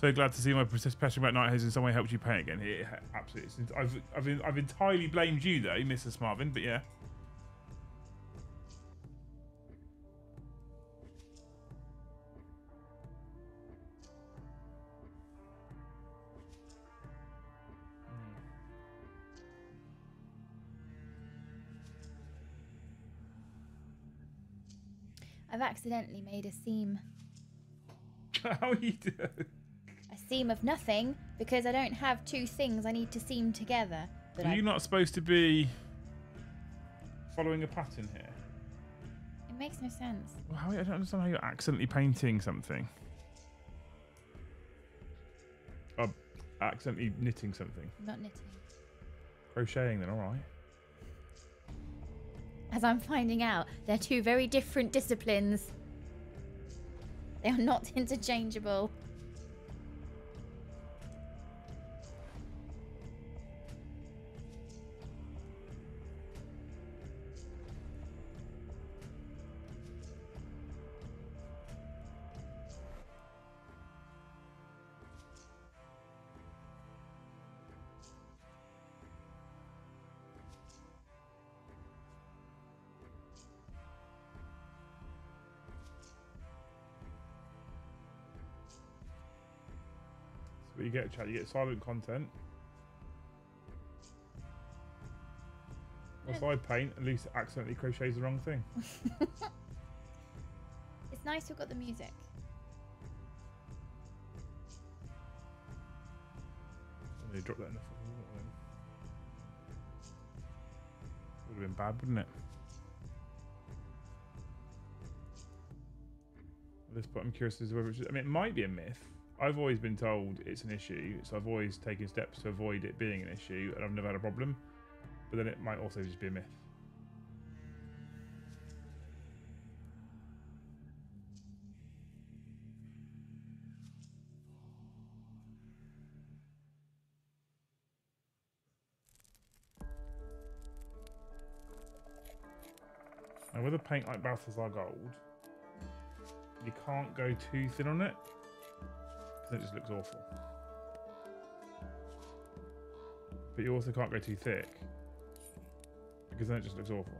So glad to see my passion about night has in some way helped you paint again. It absolutely. I've, I've, I've entirely blamed you though, Mrs. Marvin, but yeah. I've accidentally made a seam. How are you doing? Seam of nothing because I don't have two things I need to seam together. Are I, you not supposed to be following a pattern here? it makes no sense. Well, how, I don't understand how you're accidentally painting something. Oh, accidentally knitting something. Not knitting. Crocheting then, alright. As I'm finding out, they're two very different disciplines. They are not interchangeable. You get, chat, you get silent content. Once I paint, at least it accidentally crochets the wrong thing. It's nice we've got the music. They drop that in the. Would have been bad, wouldn't it? At this point, I'm curious as to whether it's, I mean, it might be a myth. I've always been told it's an issue, so I've always taken steps to avoid it being an issue, and I've never had a problem. But then it might also just be a myth. Now, with a paint like Balthasar Gold, you can't go too thin on it it just looks awful. But you also can't go too thick because then it just looks awful.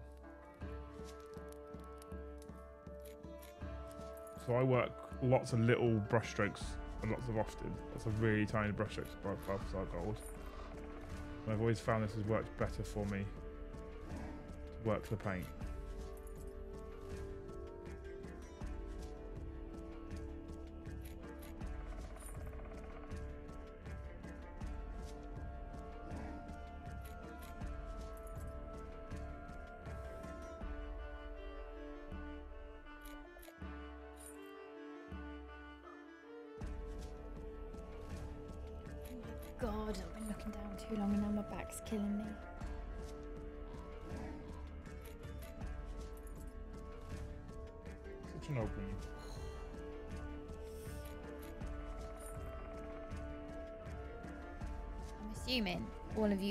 So I work lots of little brush strokes and lots of often. Lots of really tiny brush strokes by Balthasar Gold. And I've always found this has worked better for me to work the paint.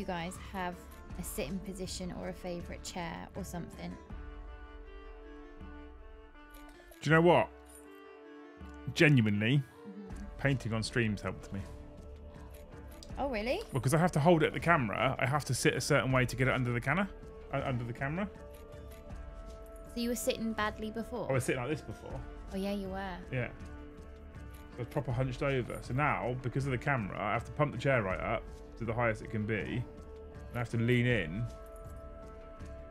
Guys have a sitting position or a favourite chair or something. Do you know what? Genuinely, painting on streams helped me. Oh, really? Well, because I have to hold it at the camera, I have to sit a certain way to get it under the camera. uh, under the camera. So you were sitting badly before? I was sitting like this before. Oh, yeah, you were. Yeah. I was proper hunched over. So now, because of the camera, I have to pump the chair right up to the highest it can be. I have to lean in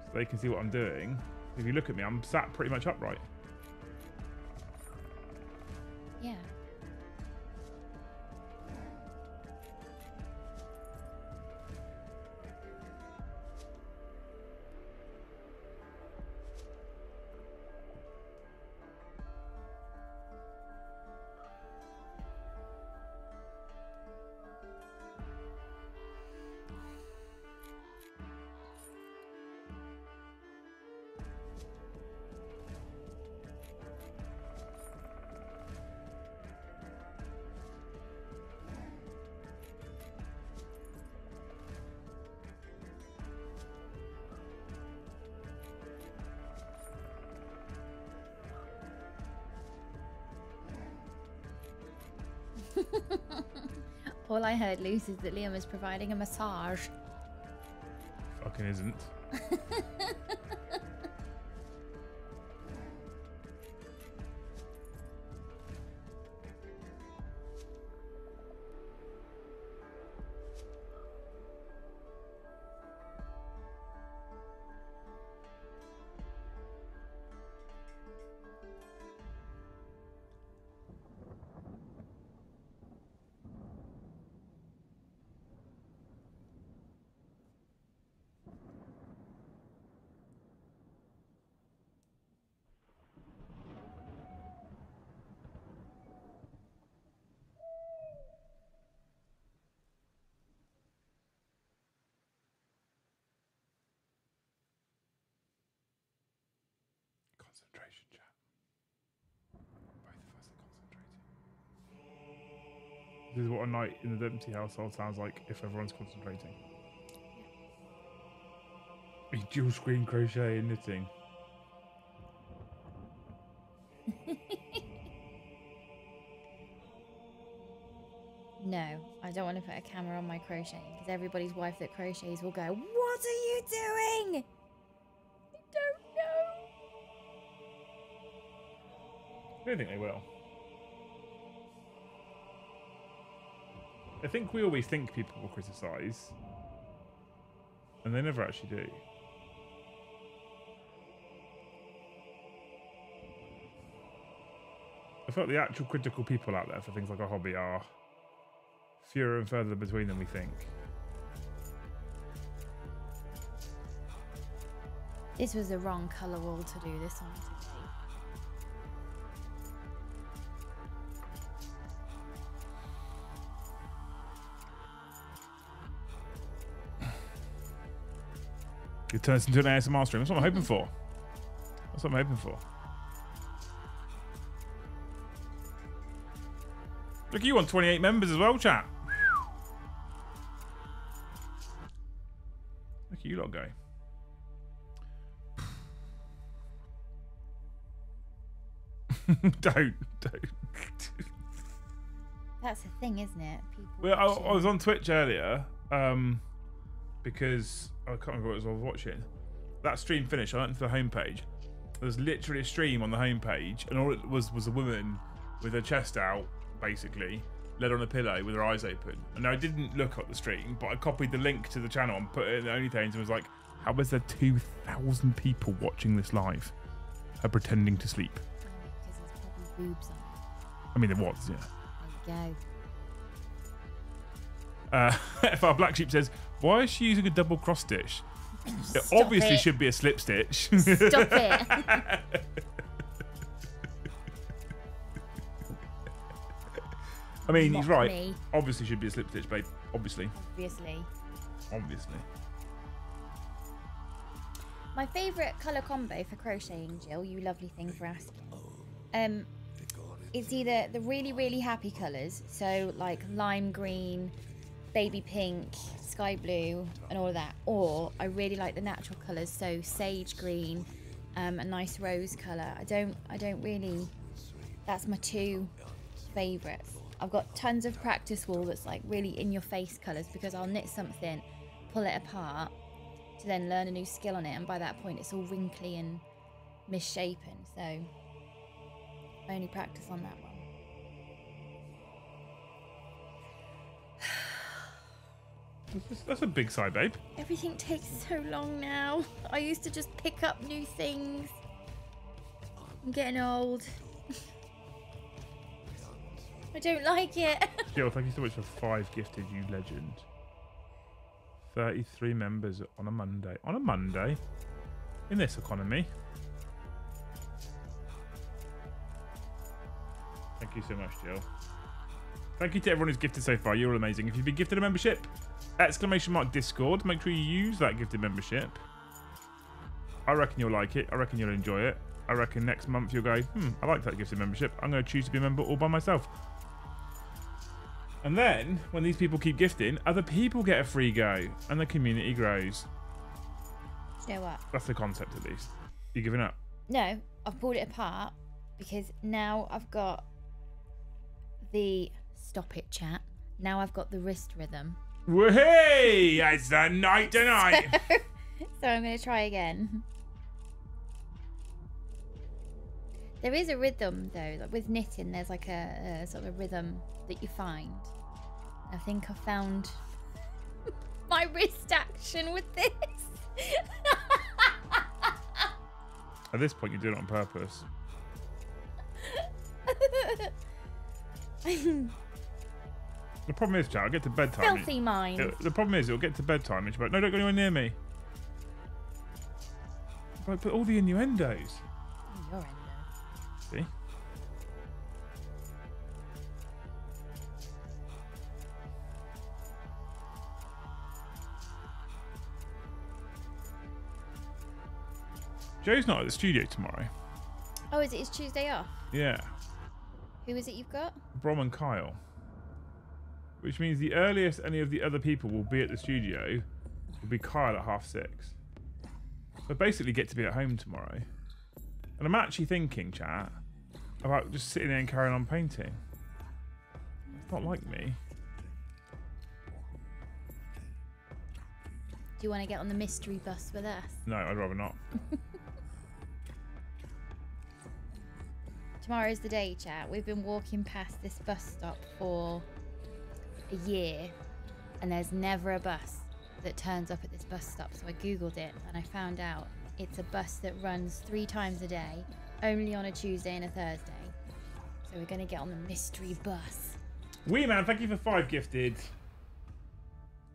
so they can see what I'm doing. If you look at me, I'm sat pretty much upright. Yeah. All I heard, Luce, is that Liam is providing a massage. Fucking isn't. in the empty household sounds like if everyone's concentrating. A dual screen crochet and knitting. No, I don't want to put a camera on my crocheting because everybody's wife that crochets will go, What are you doing? I don't know. I don't think they will. I think we always think people will criticise, and they never actually do. I felt the actual critical people out there for things like a hobby are fewer and further between than we think. This was the wrong colour wall to do this on. It turns into an ASMR stream. That's what I'm hoping for. That's what I'm hoping for. Look, you want 28 members as well, chat. Look at you lot go. don't, don't. That's the thing, isn't it? People Well, I, I was on Twitch earlier um, because I can't remember what it was I was watching. That stream finished. I went to the homepage. There was literally a stream on the homepage, and all it was was a woman with her chest out, basically, led on a pillow with her eyes open. And I didn't look at the stream, but I copied the link to the channel and put it in the only OnlyFans and was like, "How is there two thousand people watching this live? Her pretending to sleep." Because there's probably boobs on. I mean, there was, yeah. There you Uh, if our black sheep says, "Why is she using a double cross stitch?" It Stop obviously it. should be a slip stitch. Stop it. I mean, he's right. me. Obviously, should be a slip stitch, babe. Obviously, Obviously. obviously. My favourite colour combo for crocheting, Jill, you lovely thing for asking. Um, it's either the really, really happy colours, so like lime green, baby pink, sky blue, and all of that, or I really like the natural colours, so sage green, um, a nice rose colour. I don't, I don't really. That's my two favourites. I've got tons of practice wool that's like really in your face colours because I'll knit something, pull it apart, to then learn a new skill on it, and by that point it's all wrinkly and misshapen. So I only practice on that one. That's, a big sigh, babe. Everything takes so long now. I used to just pick up new things. I'm getting old. I don't like it. Jill, thank you so much for five gifted, you legend. 33 members on a Monday. On a Monday? In this economy? Thank you so much, Jill. Thank you to everyone who's gifted so far. You're all amazing. If you've been gifted a membership, exclamation mark Discord. Make sure you use that gifted membership. I reckon you'll like it. I reckon you'll enjoy it. I reckon next month you'll go, hmm, I like that gifted membership. I'm going to choose to be a member all by myself. And then, when these people keep gifting, other people get a free go and the community grows. you know what? That's the concept, at least. You giving up? No, I've pulled it apart because now I've got the stop it chat. Now I've got the wrist rhythm. Hey, it's the night tonight. so I'm going to try again. There is a rhythm though, like with knitting. There's like a, a sort of a rhythm that you find. I think I found my wrist action with this. At this point, you do it on purpose. The problem is, chat, I'll get to bedtime. Filthy mind. It- the problem is, it'll get to bedtime and she'll be like, no, don't go anywhere near me. But, but all the innuendos. Oh, you're endo. See? Joe's not at the studio tomorrow. Oh, is it? It's Tuesday off. Yeah. Who is it you've got? Brom and Kyle. Which means the earliest any of the other people will be at the studio will be Kyle at half six. So basically get to be at home tomorrow. And I'm actually thinking, chat, about just sitting there and carrying on painting. It's not like me. Do you want to get on the mystery bus with us? No, I'd rather not. Tomorrow's the day, chat. We've been walking past this bus stop for a year, and there's never a bus that turns up at this bus stop. So I googled it and I found out it's a bus that runs three times a day, only on a Tuesday and a Thursday. So we're gonna get on the mystery bus. Wee man, thank you for five gifted.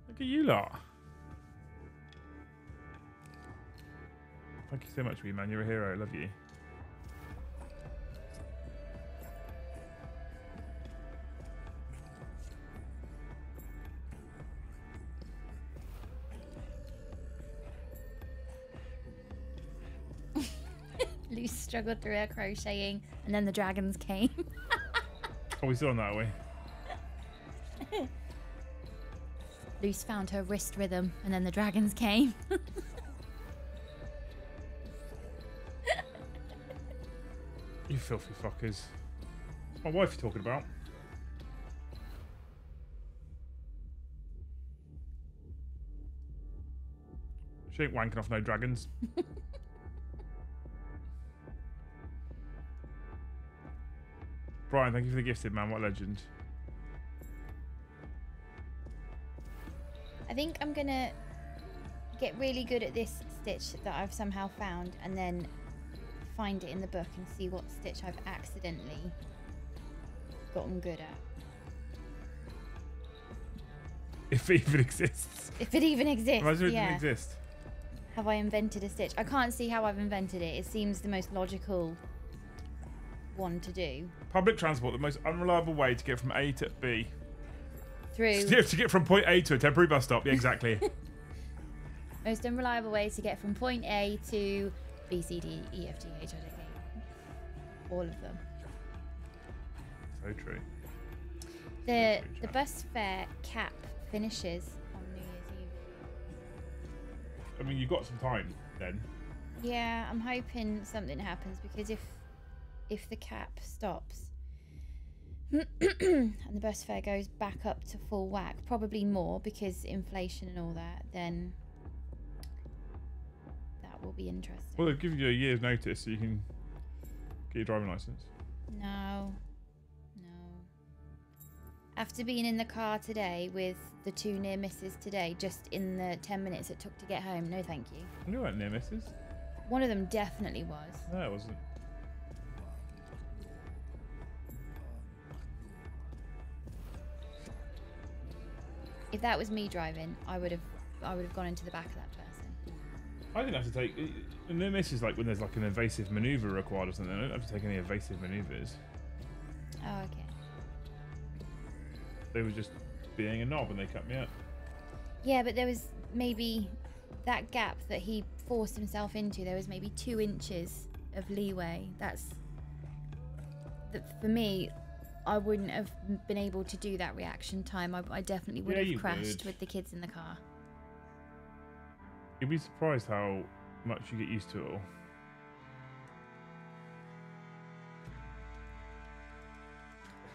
Look at you lot. Thank you so much, Wee man. You're a hero. Love you. Struggled through her crocheting, and then the dragons came. Oh, we still on that way. Luce found her wrist rhythm, and then the dragons came. You filthy fuckers. My wife you're talking about. She ain't wanking off no dragons. Brian, thank you for the gifted, man. What a legend. I think I'm gonna get really good at this stitch that I've somehow found and then find it in the book and see what stitch I've accidentally gotten good at. If it even exists. If it even exists. Imagine it yeah. didn't exist. Have I invented a stitch? I can't see how I've invented it. It seems the most logical one to do. Public transport, the most unreliable way to get from A to B. Through to get from point A to a temporary bus stop. Yeah, exactly. most unreliable way to get from point A to B, C, D, E, F, G, H, I, J, K. All of them. so true. The True, the bus fare cap finishes on New Year's Eve. I mean, you've got some time then. Yeah, I'm hoping something happens because if if the cap stops and the bus fare goes back up to full whack, probably more because inflation and all that, then that will be interesting. Well, they've given you a year's notice so you can get your driving license. No, no. After being in the car today with the two near misses today, just in the 10 minutes it took to get home, no thank you. You weren't near misses. One of them definitely was. No, it wasn't. If that was me driving, I would have I would have gone into the back of that person. I didn't have to take. A near miss is like when there's like an evasive maneuver required or something. I don't have to take any evasive maneuvers. Oh, okay. They were just being a knob and they cut me up. Yeah, but there was maybe that gap that he forced himself into. There was maybe two inches of leeway. That's that for me. I wouldn't have been able to do that reaction time. I, I definitely would Yeah, have crashed would. with the kids in the car. You'd be surprised how much you get used to it all.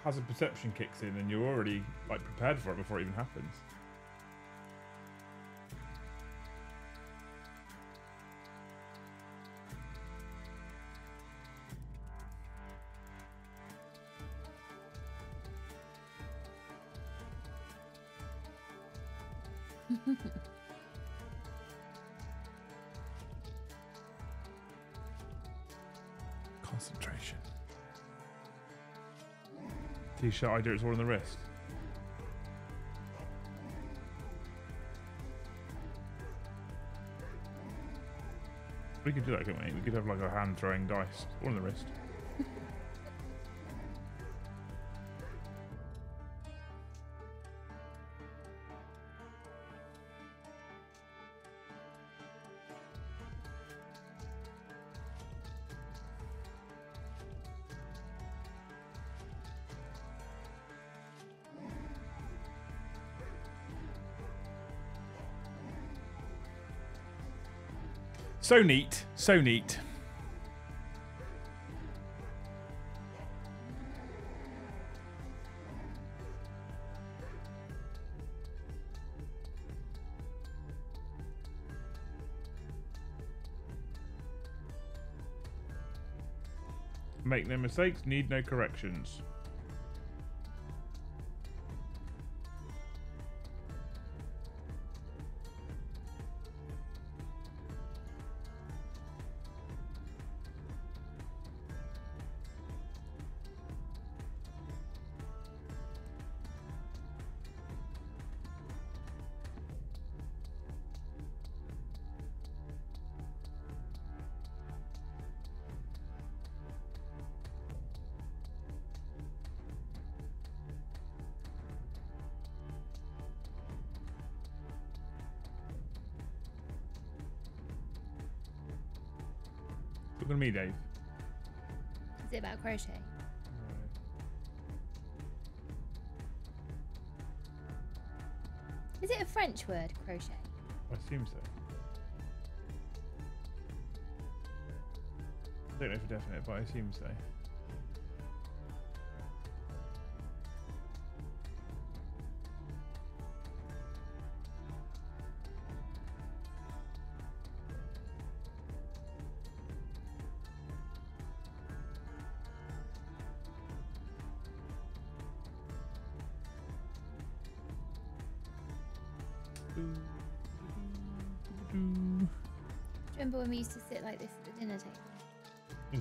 Hazard perception kicks in and you're already like prepared for it before it even happens. T-shirt idea it's all in the wrist. We could do that, couldn't we? We could have like a hand throwing dice all in the wrist. So neat. So neat. Make no mistakes, need no corrections. So. I don't know for definite, but I assume so.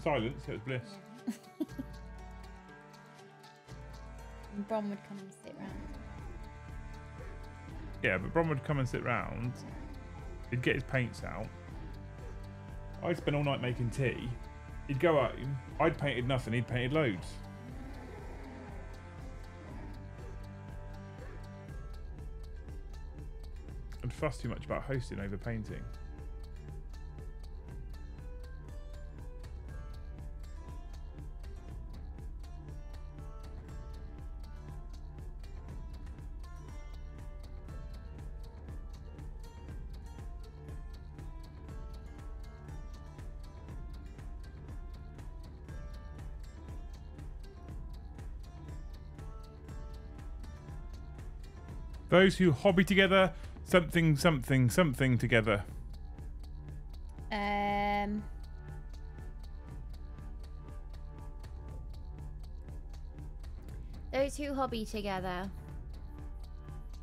Silence, it was bliss. And Bron would come and sit round. Yeah, but Bron would come and sit round. He'd get his paints out. I'd spend all night making tea. He'd go home. I'd painted nothing. He'd painted loads. I'd fuss too much about hosting over painting. Those who hobby together, something, something, something together. Um. Those who hobby together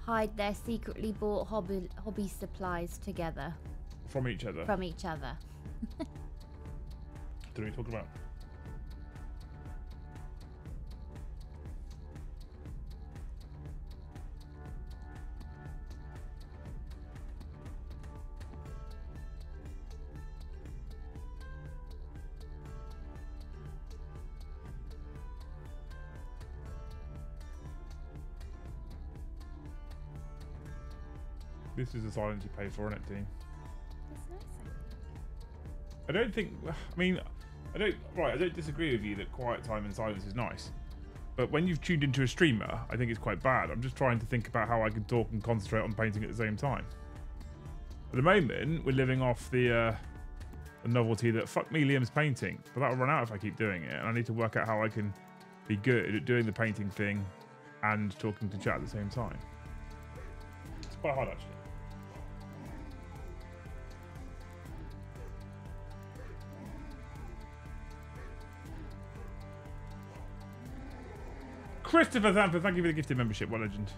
hide their secretly bought hobby hobby supplies together From each other. from each other. Do we talk about? This is the silence you pay for, isn't it, team? It's nice. I. I don't think. I mean, I don't. Right, I don't disagree with you that quiet time and silence is nice. But when you've tuned into a streamer, I think it's quite bad. I'm just trying to think about how I can talk and concentrate on painting at the same time. At the moment, we're living off the, uh, the novelty that fuck me, Liam's painting. But that'll run out if I keep doing it. And I need to work out how I can be good at doing the painting thing and talking to chat at the same time. It's quite hard, actually. Christopher Sanford, thank you for the gifted membership, what legend.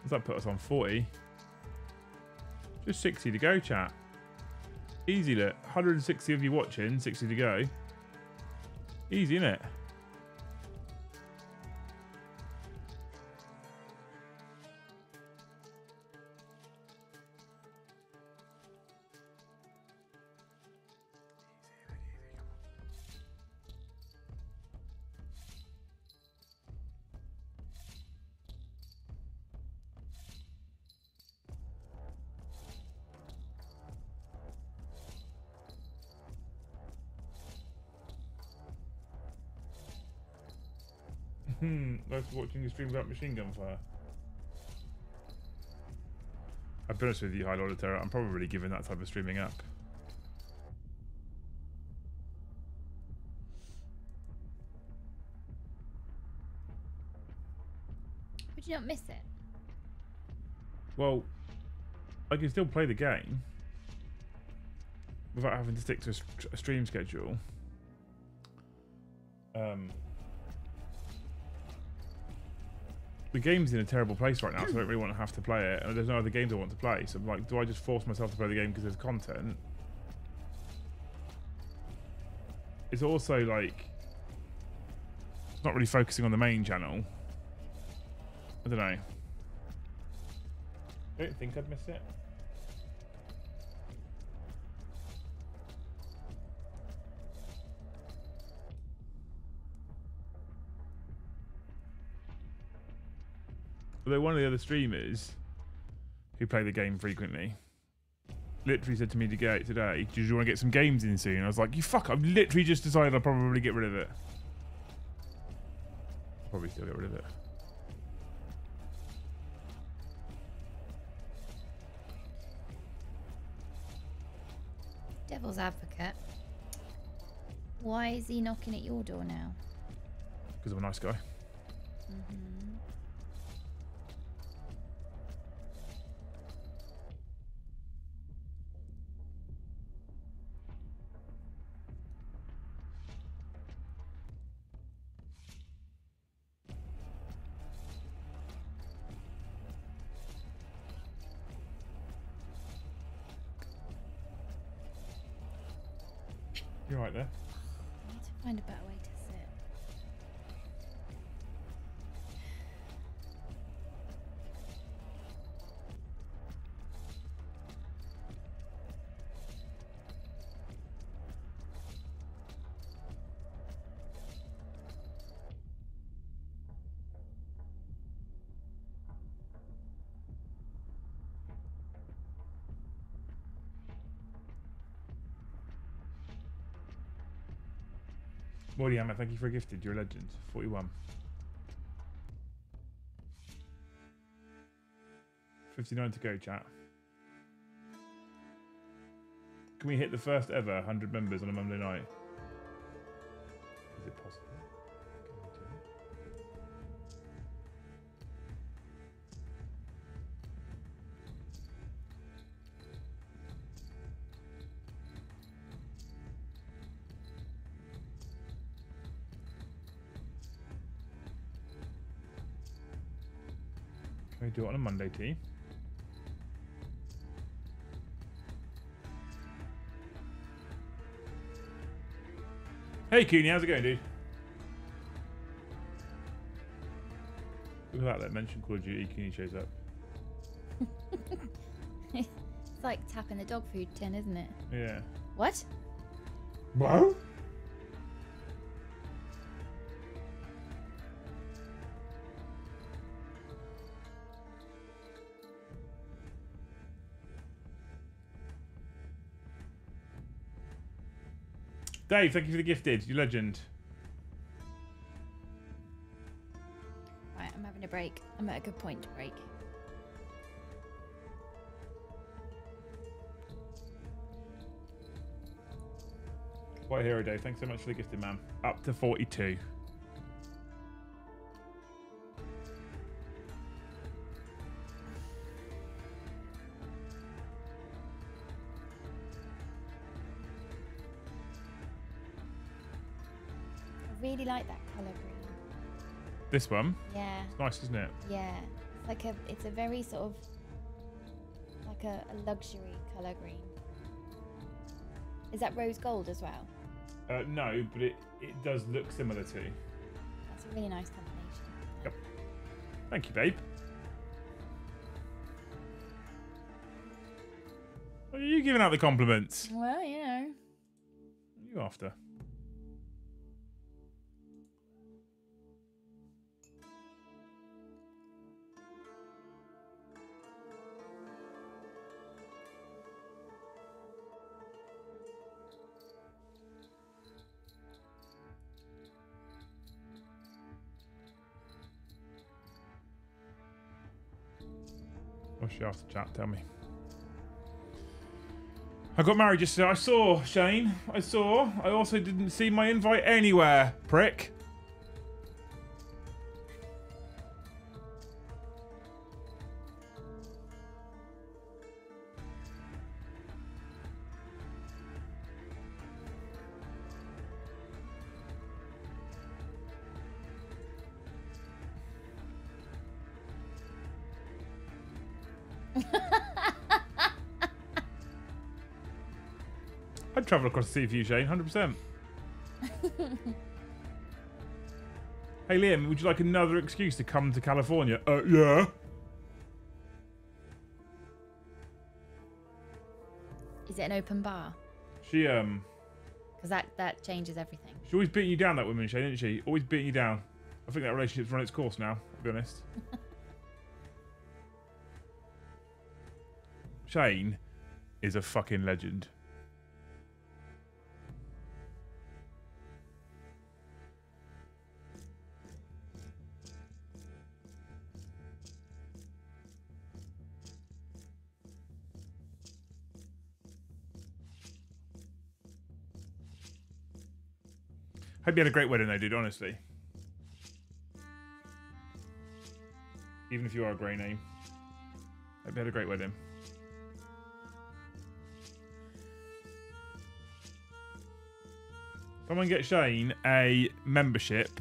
Does that put us on 40? Just 60 to go, chat. Easy, look. 160 of you watching, 60 to go. Easy, innit? Hmm, watching your stream about machine gun fire. I'll be honest with you, High Lord of Terror, I'm probably really giving that type of streaming up. Would you not miss it. Well, I can still play the game without having to stick to a, stream schedule. Um, the game's in a terrible place right now, so I don't really want to have to play it. And there's no other games I want to play. So I'm like, do I just force myself to play the game because there's content? It's also like it's not really focusing on the main channel. I don't know. I don't think I'd miss it. Although one of the other streamers who play the game frequently literally said to me to get it today, do you want to get some games in soon? I was like, you fuck, I've literally just decided I'll probably get rid of it. Probably still get rid of it. Devil's advocate. Why is he knocking at your door now? Because I'm a nice guy. You're Hammer, thank you for gifted. You're a legend. 41. 59 to go, chat. Can we hit the first ever 100 members on a Monday night? Do it on a Monday, T? Hey, Cooney, how's it going, dude? Look at that, that mention Call of Duty, Cooney shows up. It's like tapping the dog food tin, isn't it? Yeah. What? What? Dave, thank you for the gifted. You legend. Right, I'm having a break. I'm at a good point to break. What a hero, Dave. Thanks so much for the gifted, man. Up to 42. This one. Yeah, It's nice, isn't it? yeah. It's like a, it's a very sort of, like a, a luxury colour green. Is that rose gold as well? Uh, no, but it, it does look similar to. That's a really nice combination. Yep. Thank you, babe. Are you giving out the compliments? Well, you know. What are you after? She after chat? Tell me. I got married yesterday. I saw, Shane. I saw. I also didn't see my invite anywhere, prick. Travel across the sea for you, Shane, 100%. hey, Liam, would you like another excuse to come to California? Uh, yeah. Is it an open bar? She, um, Because that, that changes everything. she always beating you down, that woman, Shane, didn't she? Always beating you down. I think that relationship's run its course now, to be honest. Shane is a fucking legend. Hope you had a great wedding though, dude, honestly. Even if you are a grey name. Hope you had a great wedding. Someone get Shane a membership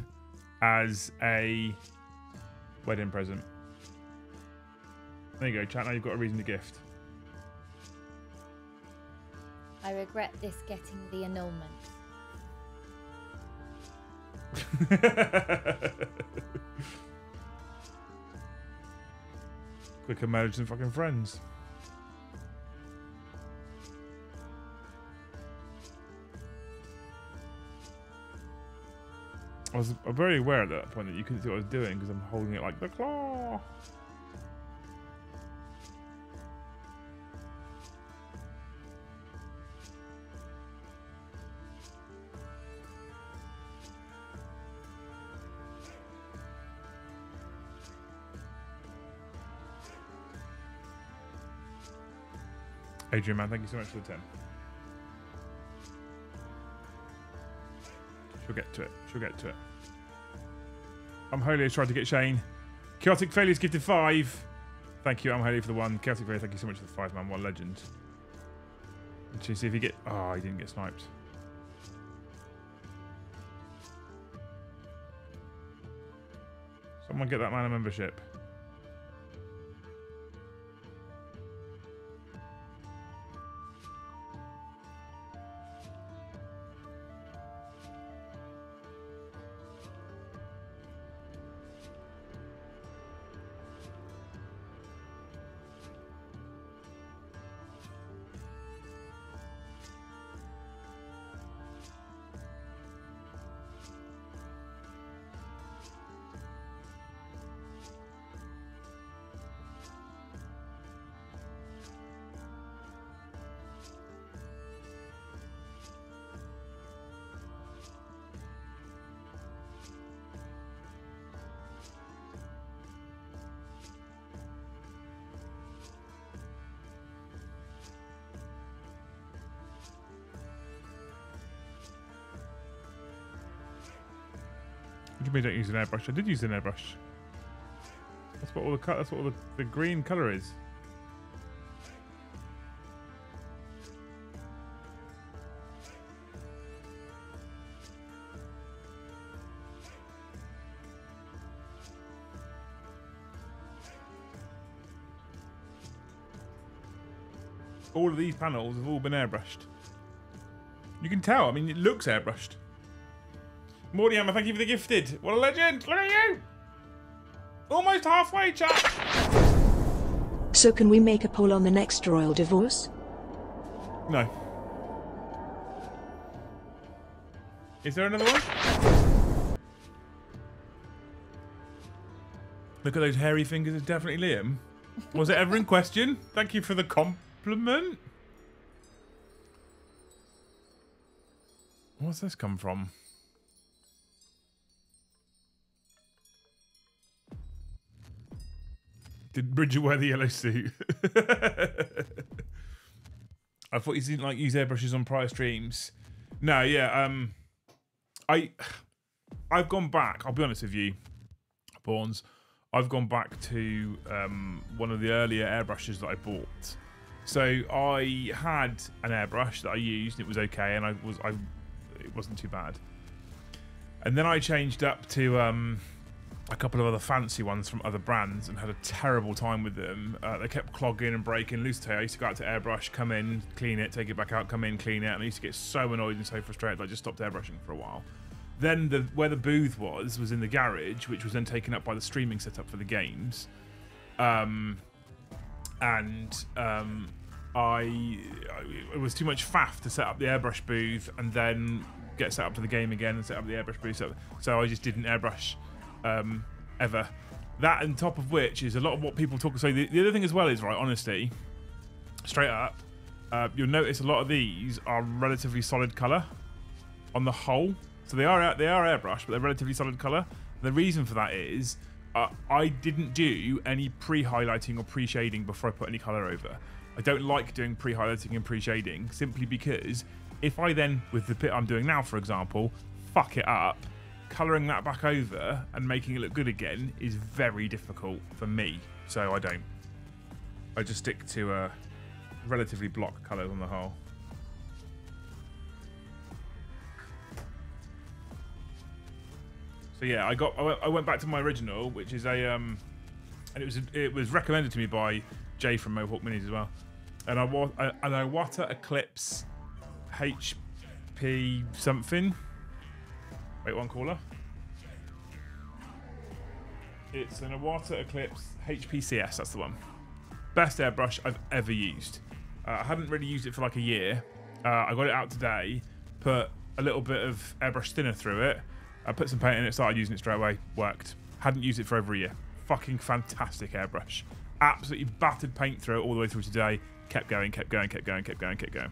as a wedding present. There you go, chat. Now you've got a reason to gift. I regret this getting the annulment. Quicker marriage than fucking friends. I was very aware at that point that you couldn't see what I was doing because I'm holding it like the claw. Adrian, man, thank you so much for the 10. She'll get to it. She'll get to it. I'm Holy has tried to get Shane. Chaotic Failures gifted five. Thank you, I'm Holy for the one. Chaotic Failure, thank you so much for the five, man. What a legend. Let's see if he get. Oh, he didn't get sniped. Someone get that man a membership. Mean don't use an airbrush? I did use an airbrush. That's what all the. That's what all the, the green color is. All of these panels have all been airbrushed. You can tell. I mean, it looks airbrushed. Mordiammer, thank you for the gifted. What a legend! Look at you! Almost halfway, chat! So can we make a poll on the next royal divorce? No. Is there another one? Look at those hairy fingers. It's definitely Liam. Was it ever in question? Thank you for the compliment. What's this come from? Did Bridget wear the yellow suit? I thought you didn't like use airbrushes on prior streams. No, yeah. Um, I, I've gone back. I'll be honest with you, Borns. I've gone back to um, one of the earlier airbrushes that I bought. So I had an airbrush that I used. And it was okay, and I was I, it wasn't too bad. And then I changed up to um, a couple of other fancy ones from other brands and had a terrible time with them. Uh, they kept clogging and breaking. Loose tail. I used to go out to airbrush, come in, clean it, take it back out, come in, clean it, and I used to get so annoyed and so frustrated. I just stopped airbrushing for a while. Then the where the booth was was in the garage, which was then taken up by the streaming setup for the games. Um, and um, I, I it was too much faff to set up the airbrush booth and then get set up to the game again and set up the airbrush booth. So, so I just didn't airbrush um, ever. That and top of which is a lot of what people talk. So the, the other thing as well is right, honesty, straight up, uh, you'll notice a lot of these are relatively solid color on the whole. So they are they are airbrush, but they're relatively solid color. The reason for that is uh, I didn't do any pre-highlighting or pre-shading before I put any color over. I don't like doing pre-highlighting and pre-shading simply because if I then, with the bit I'm doing now, for example, fuck it up, colouring that back over and making it look good again is very difficult for me. So I don't. I just stick to uh, relatively block colours on the whole. So yeah, I got I went, I went back to my original, which is a um, and it was it was recommended to me by Jay from Mohawk Minis as well, and I was an Iwata Eclipse HP something. Wait, one caller. It's an Iwata Eclipse HPCS. That's the one. Best airbrush I've ever used. Uh, I hadn't really used it for like a year. Uh, I got it out today. Put a little bit of airbrush thinner through it. I put some paint in it. Started using it straight away. Worked. Hadn't used it for over a year. Fucking fantastic airbrush. Absolutely battered paint through it all the way through today. Kept going, kept going, kept going, kept going, kept going.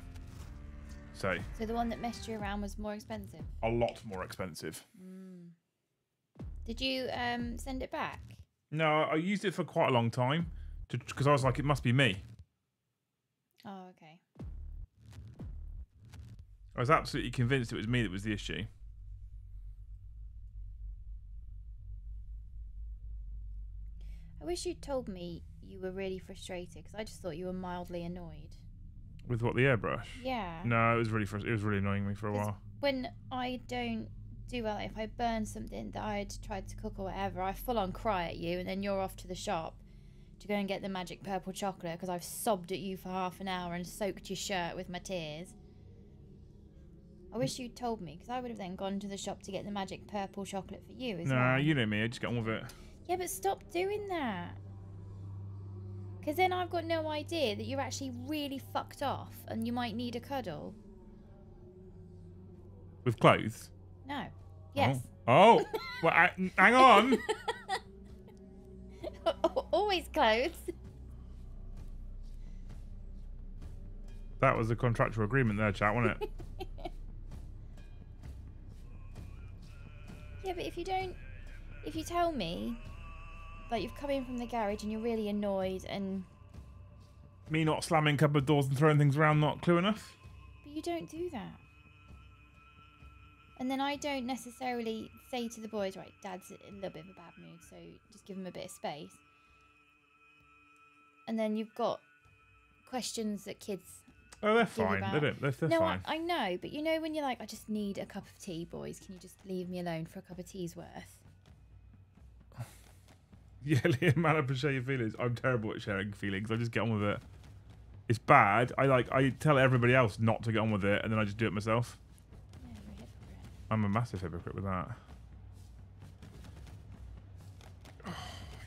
So So the one that messed you around was more expensive. a lot more expensive. Did you um send it back? No, I used it for quite a long time because I was like, it must be me. Oh, okay. I was absolutely convinced it was me that was the issue. I wish you'd told me you were really frustrated because I just thought you were mildly annoyed. With what the airbrush? Yeah. No, it was really it was really annoying me for a while. When I don't do well, if I burn something that I'd tried to cook or whatever, I full on cry at you, and then you're off to the shop to go and get the magic purple chocolate because I've sobbed at you for half an hour and soaked your shirt with my tears. I wish you'd told me because I would have then gone to the shop to get the magic purple chocolate for you as Nah, well. you know me. I just get on with it. Yeah, but stop doing that. Because then I've got no idea that you're actually really fucked off and you might need a cuddle. With clothes. No. Oh. Yes. Oh. oh. well, I, hang on. Always clothes. that was a contractual agreement there, chat, wasn't it? Yeah, but if you don't, if you tell me, like you've come in from the garage and you're really annoyed and me not slamming cupboard doors and throwing things around, not clue enough. but you don't do that. And then I don't necessarily say to the boys, right, dad's in a little bit of a bad mood, so just give him a bit of space. And then you've got questions that kids Oh, they're fine. They don't, they're, they're no, I. I know, but you know when you're like, I just need a cup of tea, boys. Can you just leave me alone for a cup of tea's worth? Yeah, Liam, man, I appreciate your feelings. I'm terrible at sharing feelings. I just get on with it. It's bad. I like. I tell everybody else not to get on with it, and then I just do it myself. Yeah, a. I'm a massive hypocrite with that. Oh,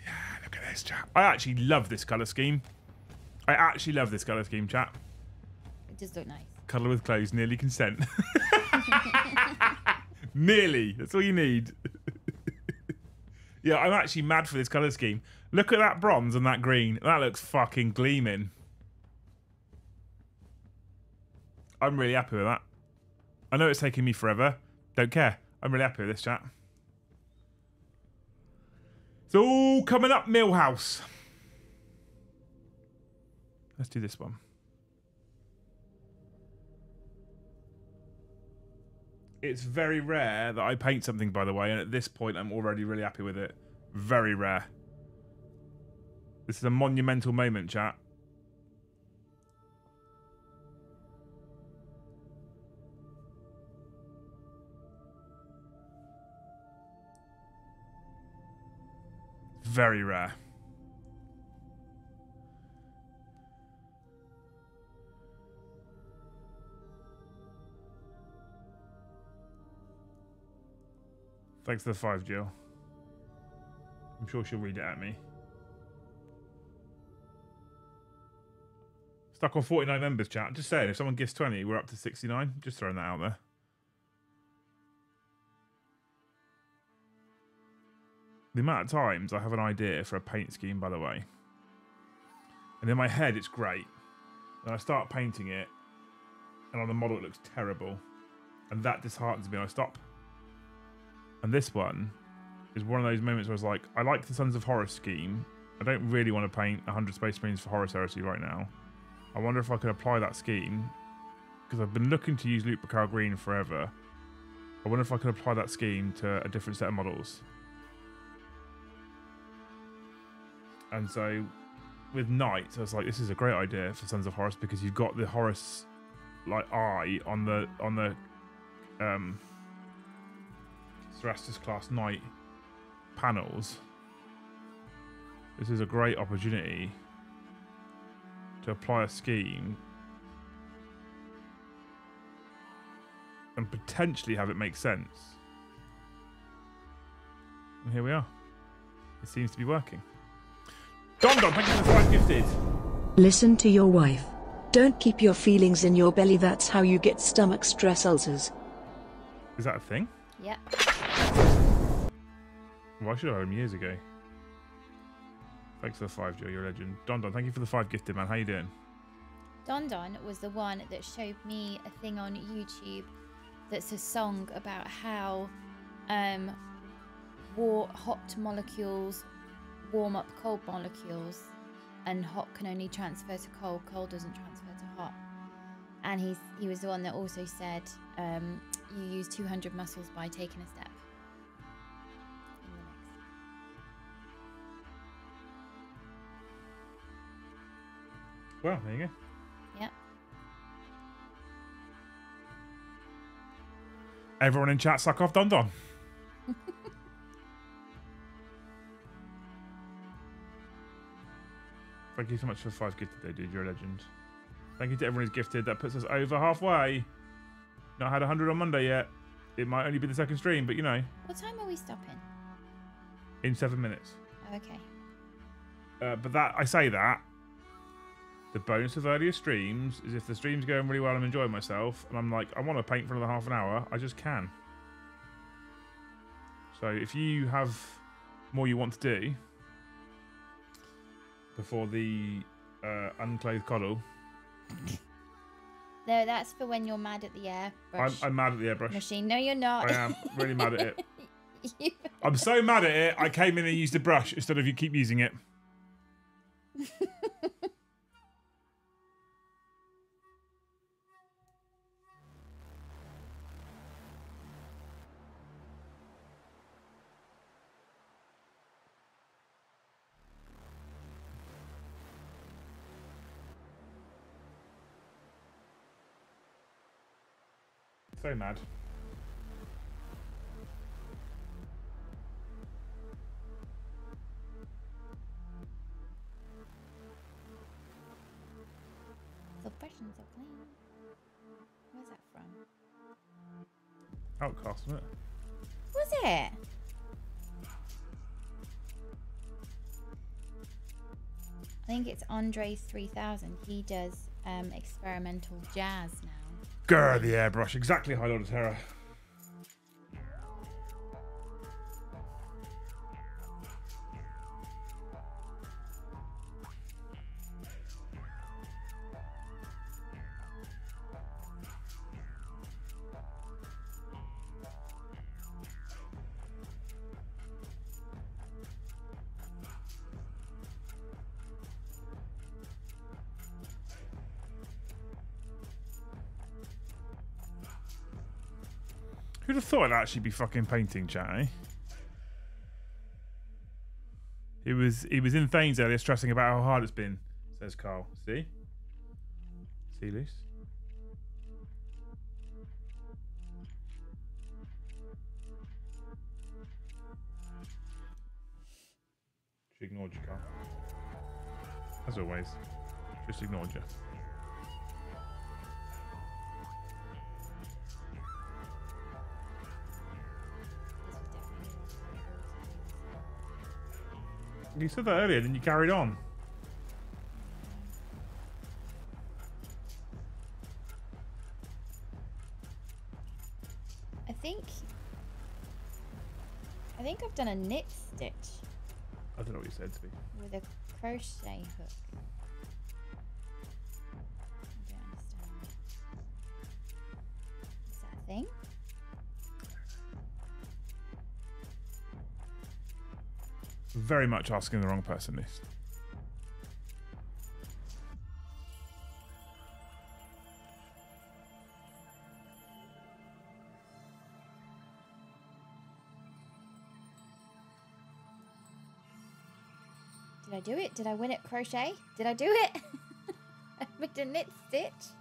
yeah, look at this, chat. I actually love this colour scheme. I actually love this colour scheme, chat. It does look nice. Colour with clothes, nearly consent. nearly. That's all you need. Yeah, I'm actually mad for this colour scheme. Look at that bronze and that green. That looks fucking gleaming. I'm really happy with that. I know it's taking me forever. Don't care. I'm really happy with this chat. It's all coming up, Milhouse. Let's do this one. It's very rare that I paint something, by the way, and at this point, I'm already really happy with it. Very rare. This is a monumental moment, chat. very rare. Thanks for the five, Jill. I'm sure she'll read it at me. Stuck on 49 members, chat. Just saying, if someone gives 20, we're up to 69. Just throwing that out there. The amount of times I have an idea for a paint scheme, by the way, and in my head it's great. And I start painting it, and on the model it looks terrible. And that disheartens me, and I stop. And this one is one of those moments where I was like, I like the Sons of Horus scheme. I don't really want to paint 100 Space Marines for Horus Heresy right now. I wonder if I could apply that scheme, because I've been looking to use Lupercal Green forever. I wonder if I could apply that scheme to a different set of models. And so with Knights, I was like, this is a great idea for Sons of Horus because you've got the Horus like eye on the on the um Cerastus class Knight panels. This is a great opportunity to apply a scheme and potentially have it make sense. And here we are. It seems to be working. Don Don, thank you for the five gifted. Listen to your wife. Don't keep your feelings in your belly, that's how you get stomach stress ulcers. Is that a thing? Yep. Well, I should have had him years ago. Thanks for the five, Joe. You're a legend. Don Don, thank you for the five gifted, man. How you doing? Don Don was the one that showed me a thing on YouTube that's a song about how um, war hot molecules warm up cold molecules and hot can only transfer to cold, cold doesn't transfer to hot. And he's he was the one that also said um, you use 200 muscles by taking a step. in the mix. Well, there you go. Yep. Everyone in chat, suck off Don Don. Thank you so much for five gifted there, dude. You're a legend. Thank you to everyone who's gifted. That puts us over halfway. Not had 100 on Monday yet. It might only be the second stream, but you know, What time are we stopping? in seven minutes. Oh, okay. Uh, but that I say that the bonus of earlier streams is if the stream's going really well, I'm enjoying myself, and I'm like, I want to paint for another half an hour, I just can. So if you have more you want to do before the uh, unclothed coddle, No, that's for when you're mad at the I'm, airbrush I'm mad at the airbrush. machine. No, you're not. I am really mad at it. You- I'm so mad at it. I came in and used a brush instead of you keep using it. So mad. the questions are clean. Where's that from? OutKast, isn't it? Was it? I think it's André 3000. He does um, experimental jazz now. Grr, the airbrush. Exactly, High Lord of Terror. Thought I'd actually be fucking painting, chat, eh? He was he was in Thanes earlier stressing about how hard it's been, says Carl. See? See, Luce? She ignored you, Carl. As always. Just ignored you. You said that earlier, then you carried on. I think. I think I've done a knit stitch I don't know what you said to me. with a crochet hook. I don't understand. Is that a thing? Very much asking the wrong person this. Did I do it? Did I win at crochet? Did I do it? I a knit stitch.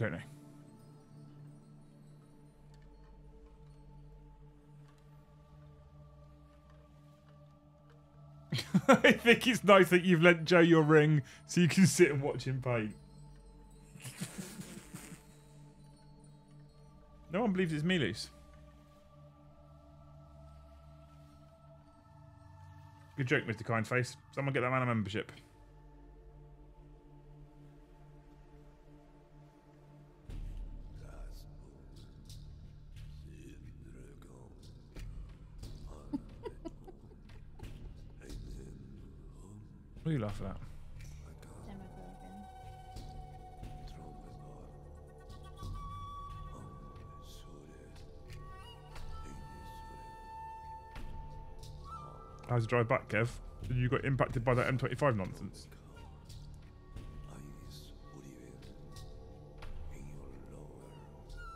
Don't know. I think it's nice that you've lent Joe your ring so you can sit and watch him paint. no one believes it's me, Luce. Good joke, Mr. Kindface. Someone get that man a membership. What are you laughing at? How's the drive back, Kev? You got impacted by that M25 nonsense?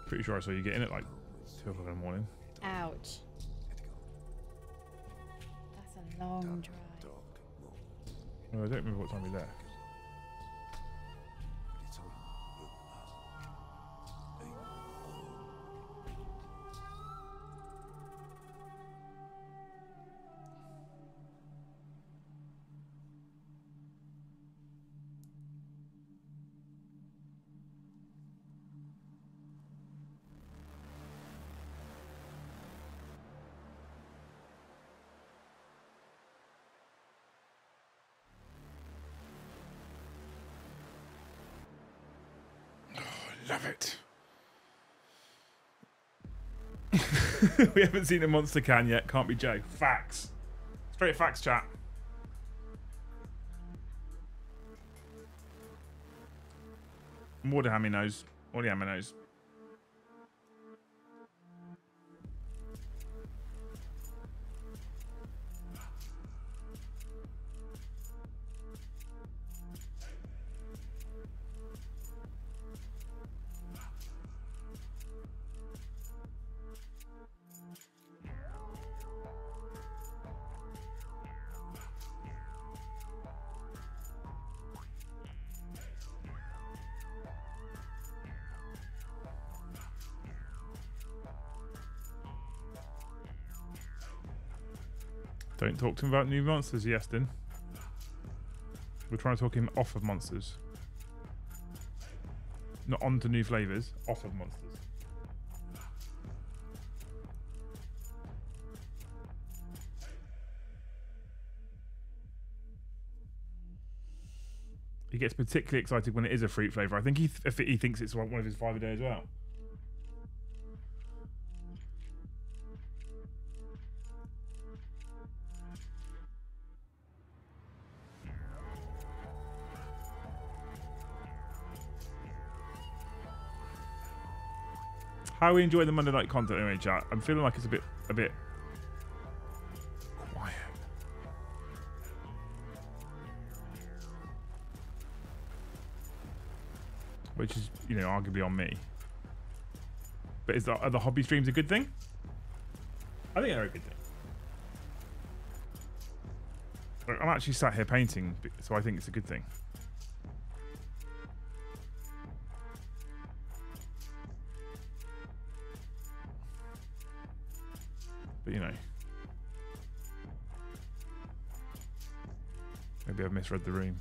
Pretty sure I saw you get in at like 2 o'clock in the morning. Ouch. That's a long drive. No, I don't remember what time we left. we haven't seen a monster can yet. Can't be Joe. Facts. Straight facts, chat. Than Hammy knows. Than Hammy knows. Don't talk to him about new monsters, Yestin. We're trying to talk him off of monsters. Not on to new flavours, off of monsters. He gets particularly excited when it is a fruit flavour. I think he, th- he thinks it's one of his five a day as well. How are we enjoying the Monday night content anyway, chat? I'm feeling like it's a bit, a bit quiet. Which is, you know, arguably on me. But is the, are the hobby streams a good thing? I think they're a good thing. I'm actually sat here painting, so I think it's a good thing. But you know, maybe I've misread the room.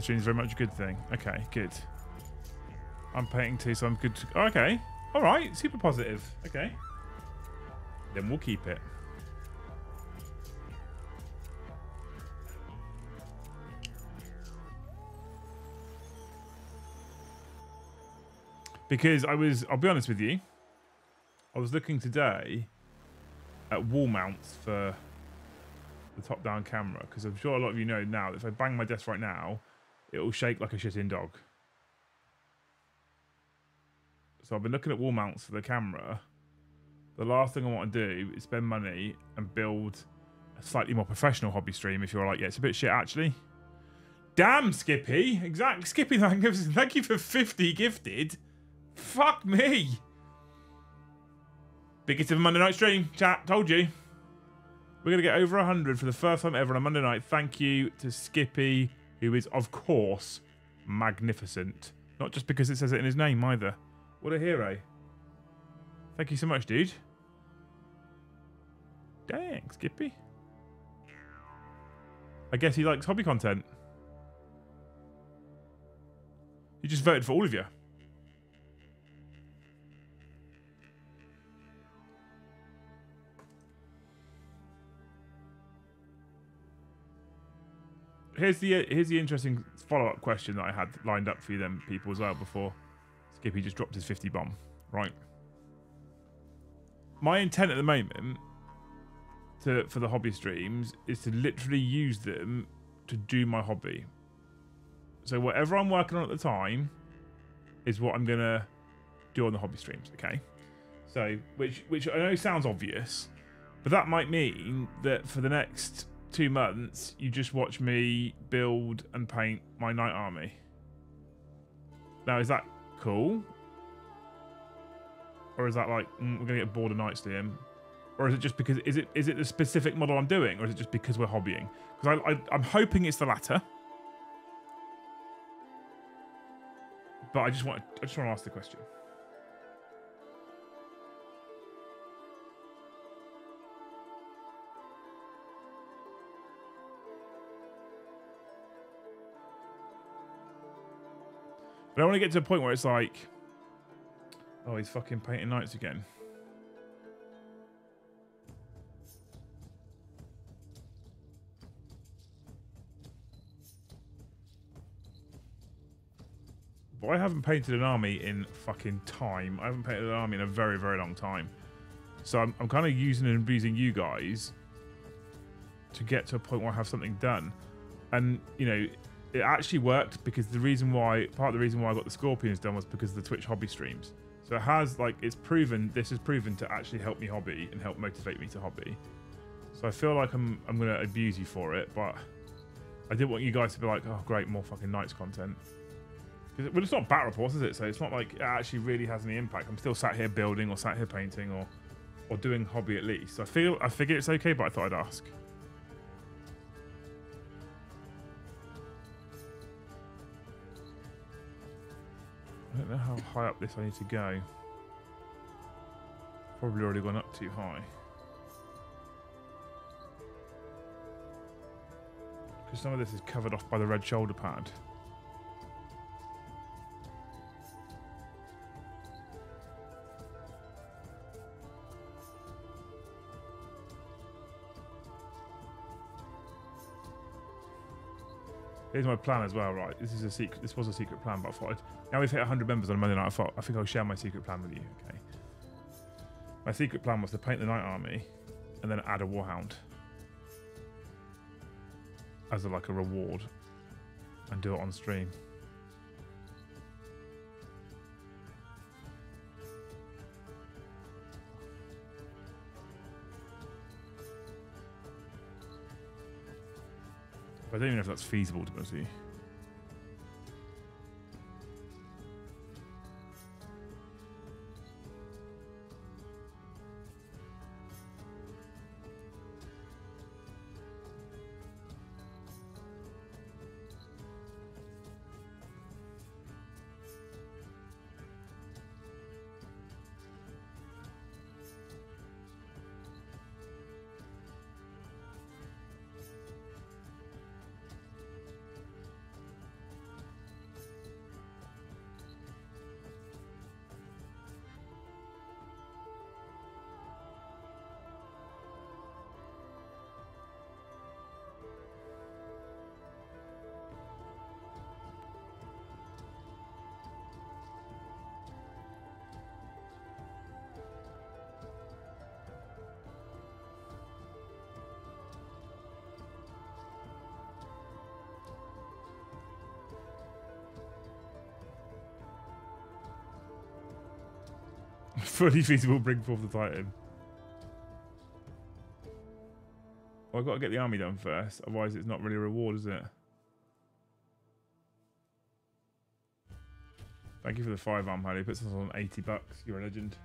Stream is very much a good thing. Okay, good. I'm painting too, so I'm good. To, oh, okay, all right, super positive. Okay, then we'll keep it. Because I was, I'll be honest with you, I was looking today at wall mounts for the top-down camera because I'm sure a lot of you know now if I bang my desk right now, it will shake like a shitting dog. So I've been looking at wall mounts for the camera. The last thing I want to do is spend money and build a slightly more professional hobby stream. If you're like, yeah, it's a bit shit actually. Damn, Skippy. Exactly, Skippy. Thank you for 50 gifted. Fuck me. Biggest of a Monday night stream. Chat, told you. We're going to get over 100 for the first time ever on a Monday night. Thank you to Skippy, who is, of course, magnificent. Not just because it says it in his name either. What a hero. Thank you so much, dude. Dang, Skippy. I guess he likes hobby content. He just voted for all of you. here's the uh, here's the interesting follow up question that I had lined up for you then people as well before Skippy just dropped his 50 bomb. Right. My intent at the moment to for the hobby streams is to literally use them to do my hobby. So whatever I'm working on at the time is what I'm gonna do on the hobby streams, okay? So which which I know sounds obvious, but that might mean that for the next two months, you just watch me build and paint my knight army. Now, is that cool? Or is that like mm, we're gonna get bored of knights, Liam? Or is it just because is it is it the specific model I'm doing, or is it just because we're hobbying? Because I, I I'm hoping it's the latter. But I just want I just want to ask the question. I don't want to get to a point where it's like, oh, he's fucking painting knights again. But I haven't painted an army in fucking time. I haven't painted an army in a very, very long time. So I'm, I'm kind of using and abusing you guys to get to a point where I have something done. And, you know, it actually worked because the reason why part of the reason why I got the Scorpions done was because of the Twitch hobby streams. So it has like it's proven this is proven to actually help me hobby and help motivate me to hobby. So I feel like I'm I'm gonna abuse you for it, but I did want you guys to be like, oh great, more fucking Knights content. Well, it's not battle reports, is it? So it's not like it actually really has any impact. I'm still sat here building or sat here painting or or doing hobby at least. So I feel I figure it's okay, but I thought I'd ask. High up this I need to go. Probably already gone up too high. Because some of this is covered off by the red shoulder pad. Here's my plan as well, right? This is a secret. This was a secret plan, but I thought I'd, now we've hit 100 members on Monday night. I thought I think I'll share my secret plan with you. Okay. My secret plan was to paint the Knight army, and then add a warhound as a, like a reward, and do it on stream. I don't even know if that's feasible to be honest Fully feasible bring forth the Titan. Well, I've got to get the army done first, otherwise it's not really a reward, is it? Thank you for the five arm, Harley. Puts us on 80 bucks. You're a legend.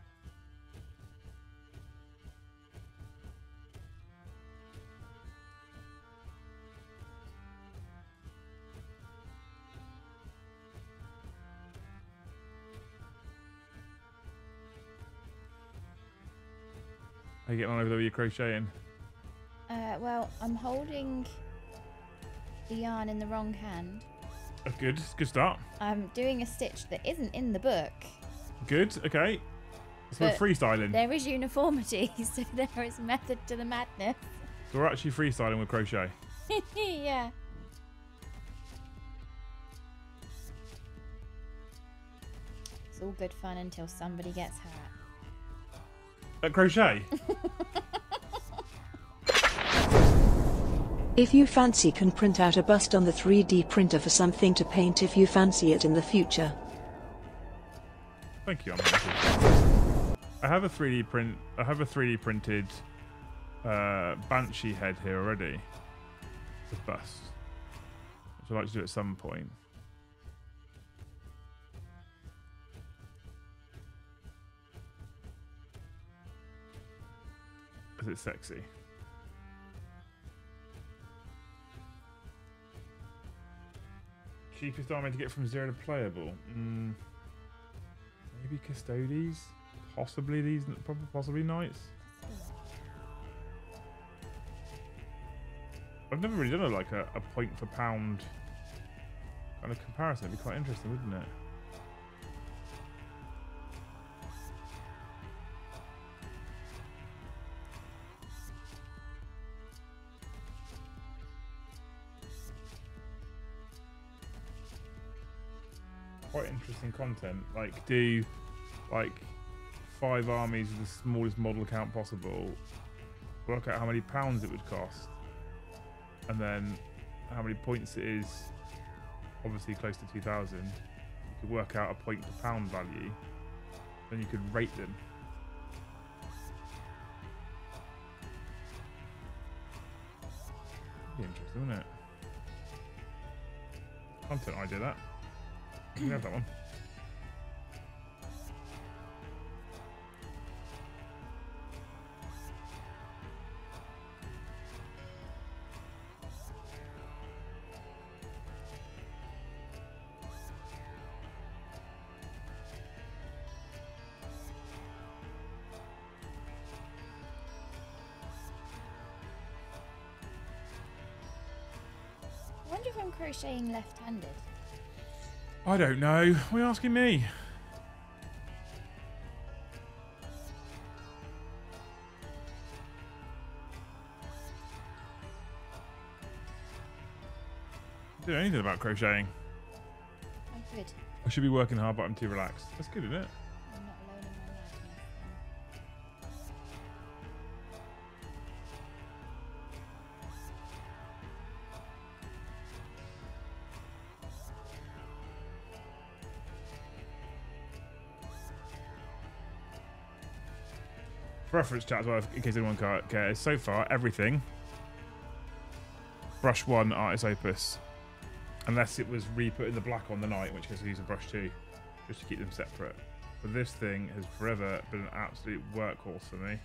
How you getting on over there with your crocheting? Uh, well, I'm holding the yarn in the wrong hand. That's good. Good start. I'm doing a stitch that isn't in the book. Good. Okay. So we're freestyling. There is uniformity, so there is method to the madness. So we're actually freestyling with crochet. yeah. It's all good fun until somebody gets hurt. At crochet? If you fancy can print out a bust on the 3D printer for something to paint if you fancy it in the future. Thank you. I have a 3D print. I have a 3D printed uh, banshee head here already. The bust. Which I'd like to do at some point. Is it sexy? Cheapest army to get from zero to playable. Mm. Maybe Custodes? Possibly these, possibly Knights? I've never really done a, like a, a point for pound kind of comparison. It'd be quite interesting, wouldn't it? Interesting content. Like do like five armies with the smallest model count possible. Work out how many pounds it would cost, and then how many points it is. Obviously, close to 2,000. You could work out a point per pound value. Then you could rate them. Be interesting, wouldn't it? Content idea that. Can have that one. Crocheting left-handed. I don't know. Why are you asking me? I don't know anything about crocheting. Oh, good. I should be working hard, but I'm too relaxed. That's good, isn't it? Reference chat as well, in case anyone cares. So far, everything brush one Artis Opus. Unless it was re-put in the black on the knight, which case I use a brush two, just to keep them separate. But this thing has forever been an absolute workhorse for me.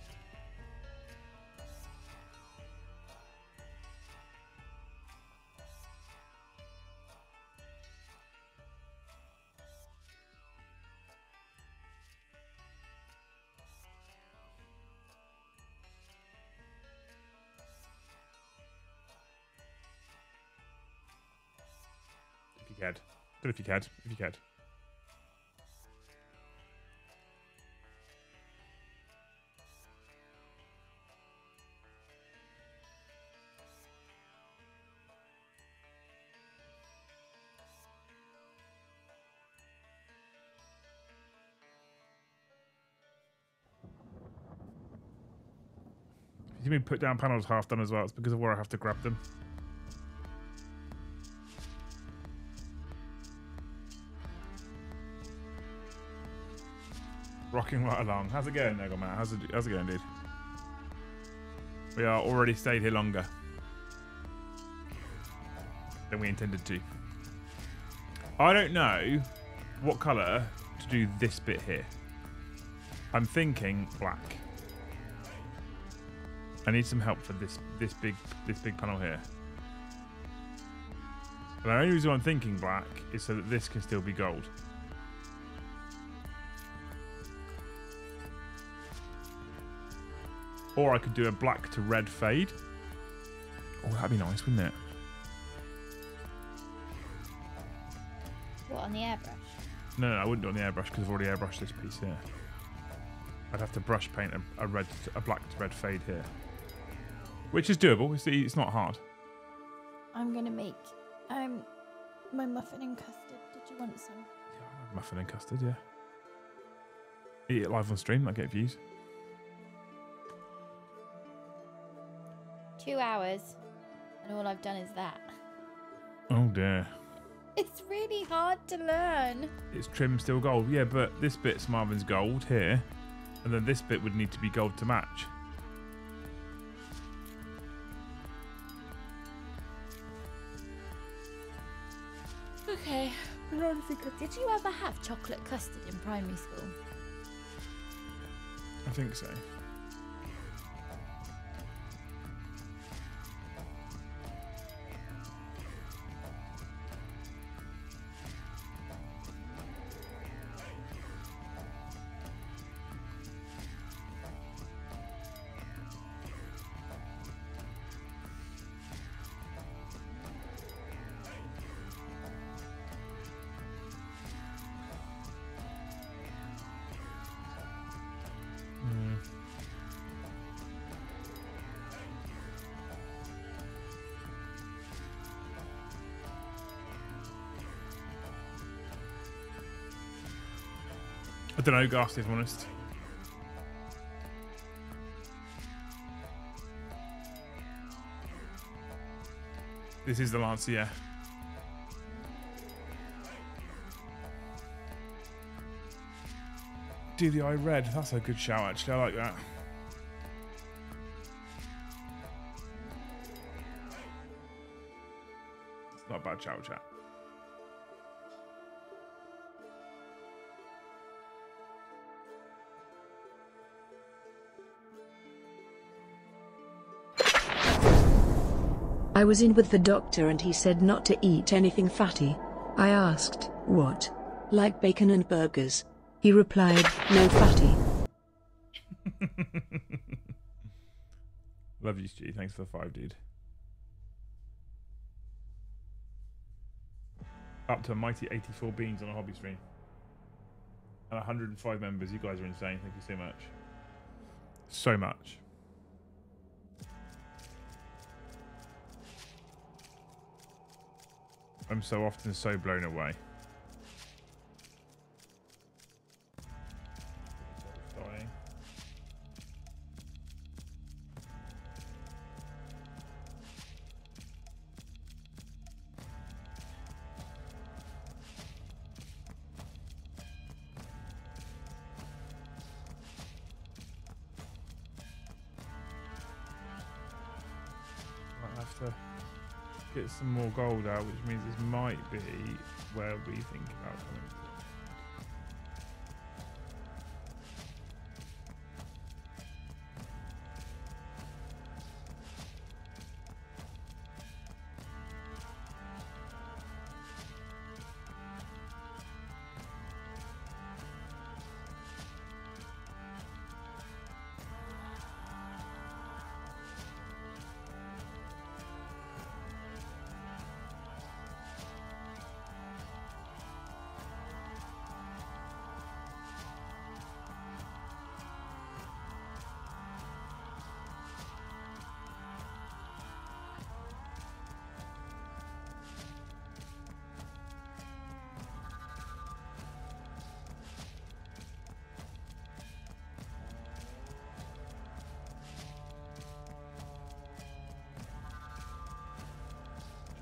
Can. Don't know if you can. If you can. If you mean put down panels half done as well, it's because of where I have to grab them. Right along. How's it going, Nego Matt? How's it, how's it going, dude? We are already stayed here longer than we intended to. I don't know what colour to do this bit here. I'm thinking black. I need some help for this this big this big panel here. And the only reason I'm thinking black is so that this can still be gold. Or I could do a black to red fade. Oh, that'd be nice, wouldn't it? What on the airbrush? No, no, I wouldn't do it on the airbrush because I've already airbrushed this piece here. I'd have to brush paint a, a red, to, a black to red fade here, which is doable. It's, it's not hard. I'm gonna make um my muffin and custard. Did you want some? Muffin and custard, yeah. Eat it live on stream. I get views. Two hours, and all I've done is that. Oh dear. It's really hard to learn. It's trim still gold. Yeah, but this bit's Marvin's gold here, and then this bit would need to be gold to match. Okay. Did you ever have chocolate custard in primary school? I think so. I don't know, Ghastly, if I'm honest. This is the Lancer, yeah. Do the eye red. That's a good shout, actually. I like that. It's not bad shout, chat. I was in with the doctor and he said not to eat anything fatty. I asked, what? Like bacon and burgers. He replied, no fatty. Love you, Stu. Thanks for the five, dude. Up to a mighty 84 beans on a hobby stream. And 105 members. You guys are insane. Thank you so much. So much. I'm so often so blown away. Some more gold out, which means this might be where we think about coming.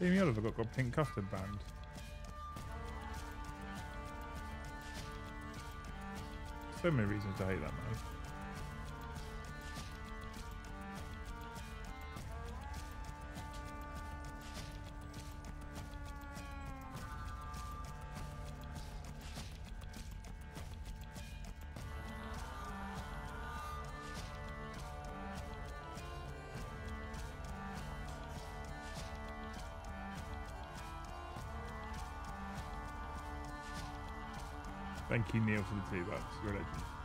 Jamie Oliver got, got pink custard band. So many reasons to hate that man. You, for the two bucks. You're legend.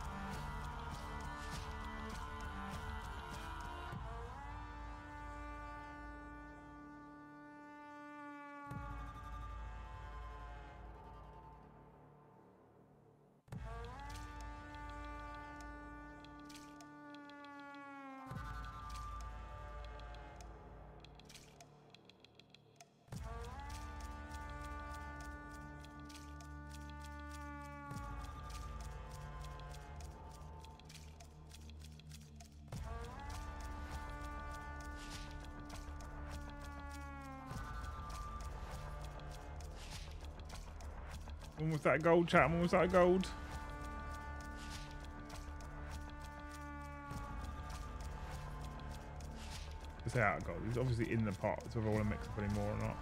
Almost that gold, chat. Almost that gold. It's out of gold. It's obviously in the pot, so if I want to mix up any more or not.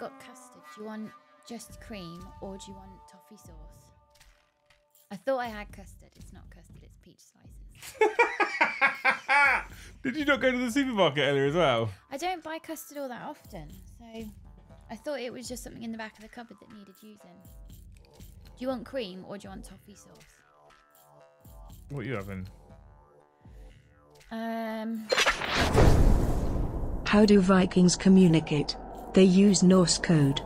Got custard. Do you want just cream or do you want toffee sauce? I thought I had custard. It's not custard, it's peach slices. Did you not go to the supermarket earlier as well? I don't buy custard all that often, so I thought it was just something in the back of the cupboard that needed using. Do you want cream or do you want toffee sauce? What are you having? Um, How do Vikings communicate? They use Norse code.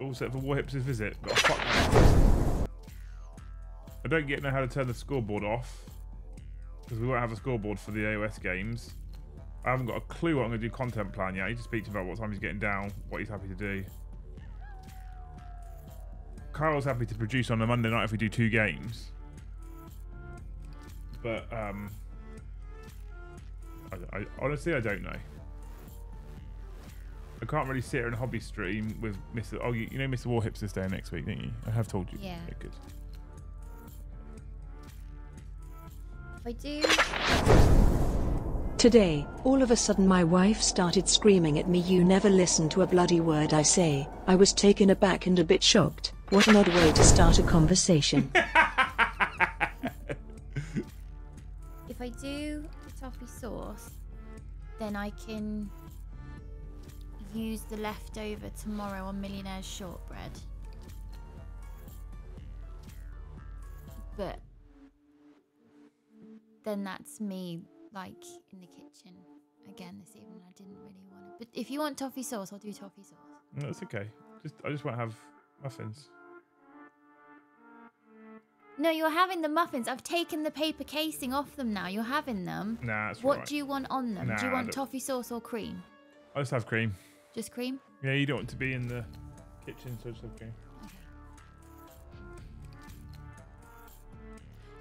All set for Warhip's visit. A fuck. I don't yet know how to turn the scoreboard off. Because we won't have a scoreboard for the AOS games. I haven't got a clue what I'm going to do content plan yet. I need to speak to him about what time he's getting down, what he's happy to do. Carl's happy to produce on a Monday night if we do two games. But, um... I, I, honestly, I don't know. I can't really sit here and hobby stream with Mr. Oh, you, you know Mr. Warhips is there next week, don't you? I have told you. Yeah. good. I do, Today, all of a sudden my wife started screaming at me you never listen to a bloody word I say. I was taken aback and a bit shocked. What an odd way to start a conversation. if I do the toffee sauce, then I can use the leftover tomorrow on Millionaire's shortbread. But then that's me, like, in the kitchen again this evening. I didn't really want to. But if you want toffee sauce, I'll do toffee sauce. No, that's okay. Just I just won't have muffins. No, you're having the muffins. I've taken the paper casing off them now. You're having them. Nah, that's What right. do you want on them? do you want toffee sauce or cream? I just have cream. Just cream? Yeah, you don't want to be in the kitchen, so just have cream.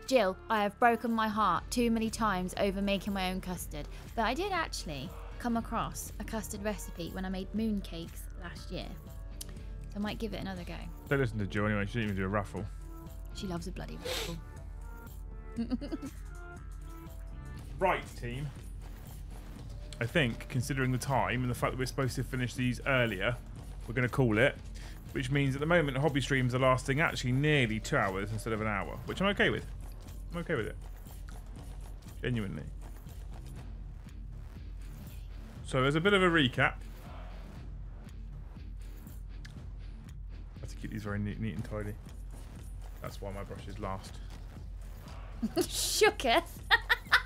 Jill, I have broken my heart too many times over making my own custard, but I did actually come across a custard recipe when I made moon cakes last year. So I might give it another go. Don't listen to Jill anyway. She didn't even do a raffle. She loves a bloody raffle. Right, team. I think, considering the time and the fact that we're supposed to finish these earlier, we're going to call it. Which means at the moment, hobby streams are lasting actually nearly two hours instead of an hour, which I'm okay with. I'm okay with it. Genuinely. So, as a bit of a recap, I have to keep these very neat, neat and tidy. That's why my brush is last. Shooketh.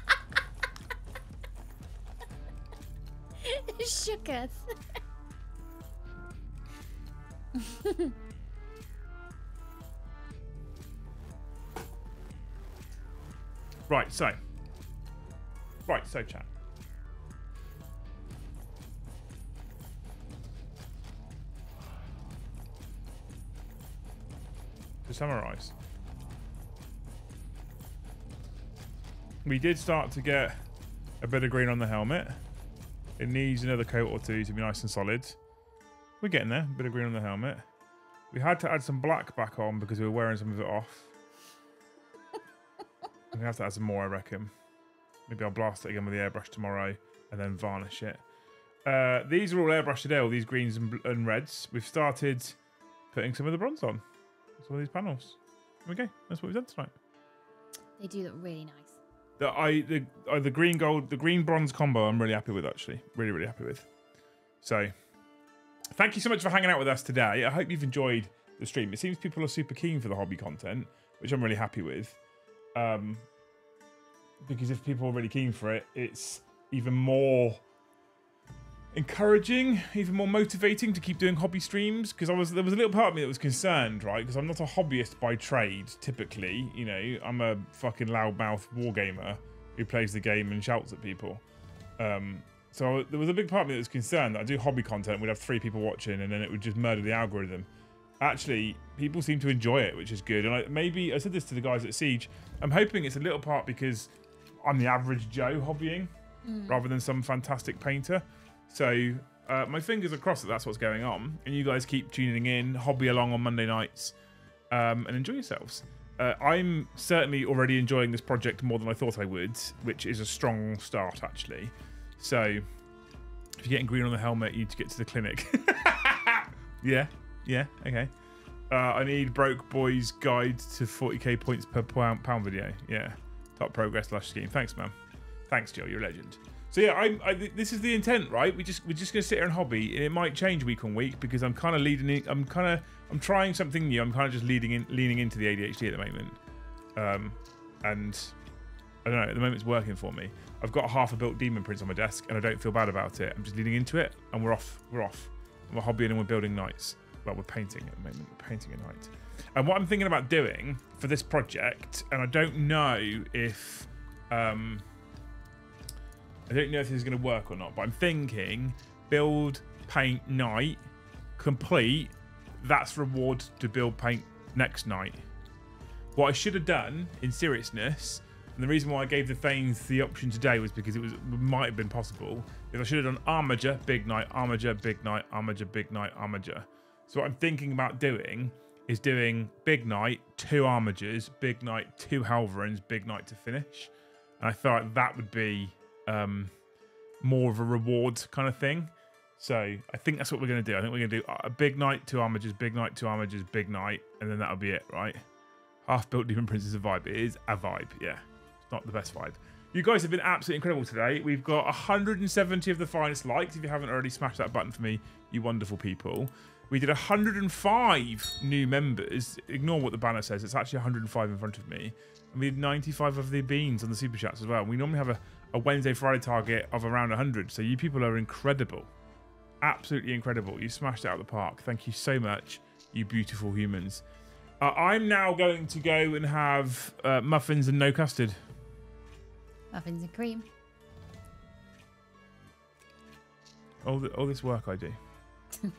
Shooketh. Right, so. Right, so chat. To summarise, we did start to get a bit of green on the helmet. It needs another coat or two to be nice and solid. We're getting there, a bit of green on the helmet. We had to add some black back on because we were wearing some of it off. I'm gonna have to add some more, I reckon. Maybe I'll blast it again with the airbrush tomorrow and then varnish it. Uh, these are all airbrushed today, all these greens and, and reds. We've started putting some of the bronze on. Some of these panels. Okay, that's what we've done tonight. They do look really nice. The I the uh, the green gold the green bronze combo I'm really happy with actually. Really really happy with. So thank you so much for hanging out with us today. I hope you've enjoyed the stream. It seems people are super keen for the hobby content, which I'm really happy with. Um because if people are really keen for it, it's even more encouraging, even more motivating to keep doing hobby streams. Because I was there was a little part of me that was concerned, right? Because I'm not a hobbyist by trade, typically. You know, I'm a fucking loudmouth wargamer who plays the game and shouts at people. Um, so there was a big part of me that was concerned that I do hobby content, we'd have three people watching, and then it would just murder the algorithm. Actually, people seem to enjoy it, which is good. And I, maybe I said this to the guys at Siege. I'm hoping it's a little part because I'm the average Joe hobbying rather than some fantastic painter. So uh, my fingers are crossed that that's what's going on, and you guys keep tuning in, hobby along on Monday nights, um, and enjoy yourselves. Uh, I'm certainly already enjoying this project more than I thought I would, which is a strong start actually. So if you're getting green on the helmet, you need to get to the clinic. yeah, yeah, okay. Uh, I need broke boys guide to 40k points per pound, pound video. Yeah, top progress lush scheme. Thanks, man. Thanks, Joe. You're a legend. So yeah, I'm, I, this is the intent, right? We just we're just gonna sit here and hobby, and it might change week on week because I'm kind of leading. In, I'm kind of I'm trying something new. I'm kind of just leading in, leaning into the ADHD at the moment, um, and I don't know. At the moment, it's working for me. I've got half a built demon prince on my desk, and I don't feel bad about it. I'm just leading into it, and we're off. We're off. We're hobbying and we're building knights. Well, we're painting at the moment. We're painting a knight. And what I'm thinking about doing for this project, and I don't know if. Um, I don't know if this is going to work or not, but I'm thinking build, paint, knight, complete. That's reward to build, paint next knight. What I should have done, in seriousness, and the reason why I gave the Thanes the option today was because it was might have been possible. If I should have done Armiger, Big Knight, Armiger, Big Knight, Armiger, Big Knight, Armiger. So what I'm thinking about doing is doing Big Knight, two Armigers, Big Knight, two Helverins, Big Knight to finish. And I thought that would be um, more of a reward kind of thing. So I think that's what we're going to do. I think we're going to do a big knight, two armigers, big knight, two armigers, big knight, and then that'll be it, right? Half built Demon Prince is a vibe. It is a vibe, yeah. It's not the best vibe. You guys have been absolutely incredible today. We've got 170 of the finest likes. If you haven't already smashed that button for me, you wonderful people. We did 105 new members. Ignore what the banner says. It's actually 105 in front of me. And we did 95 of the beans on the super chats as well. We normally have a, a Wednesday, Friday target of around 100. So you people are incredible. Absolutely incredible. You smashed it out of the park. Thank you so much, you beautiful humans. Uh, I'm now going to go and have uh, muffins and no custard. Muffins and cream. All, the, all this work I do.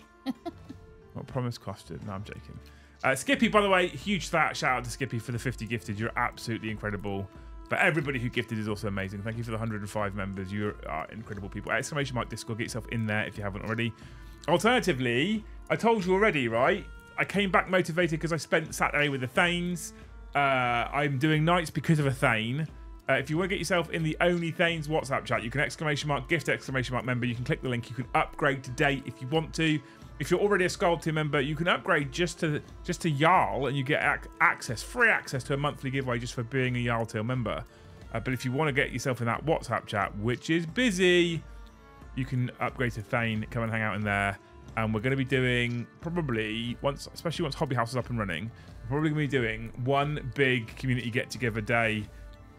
Not promise custard. No, I'm joking. Uh, Skippy, by the way, huge fat shout out to Skippy for the 50 gifted. You're absolutely incredible. But everybody who gifted is also amazing. Thank you for the 105 members. You are incredible people. Exclamation mark Discord. Get yourself in there if you haven't already. Alternatively, I told you already, right? I came back motivated because I spent Saturday with the Thanes. Uh, I'm doing knights because of a Thane. Uh, if you want to get yourself in the Only Thanes WhatsApp chat, you can exclamation mark gift exclamation mark member. You can click the link. You can upgrade today if you want to. If you're already a Skull Team member, you can upgrade just to just to Jarl, and you get ac- access, free access to a monthly giveaway just for being a Jarl Tail member. Uh, but if you want to get yourself in that WhatsApp chat, which is busy, you can upgrade to Thane. Come and hang out in there. And we're going to be doing probably once, especially once Hobby House is up and running, we're probably going to be doing one big community get together day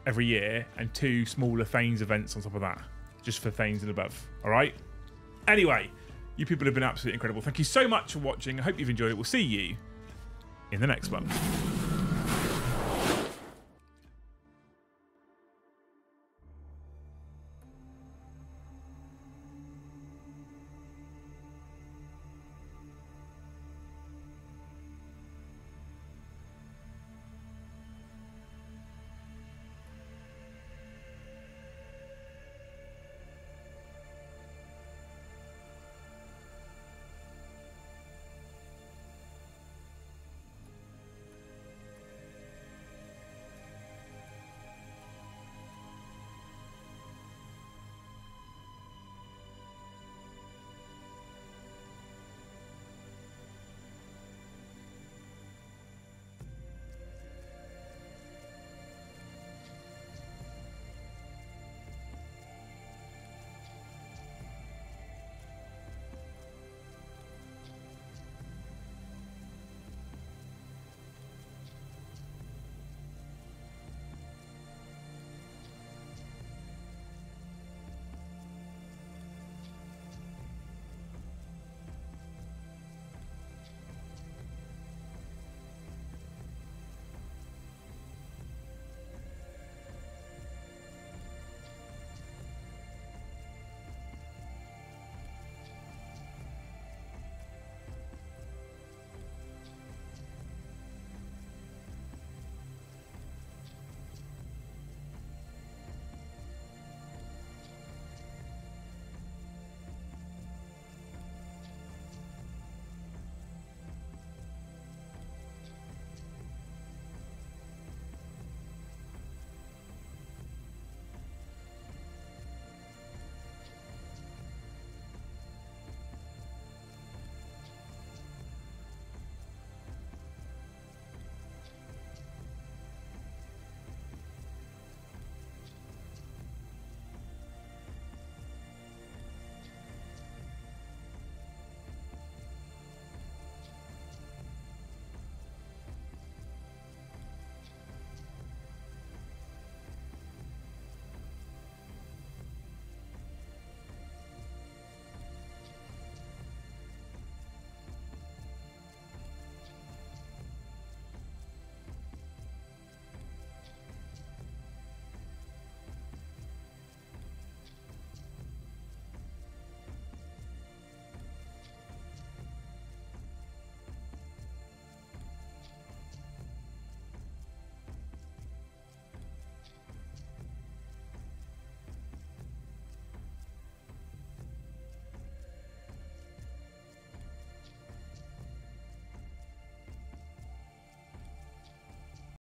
every year and two smaller Thanes events on top of that, just for Thanes and above. All right. Anyway, you people have been absolutely incredible. Thank you so much for watching. I hope you've enjoyed it. We'll see you in the next one.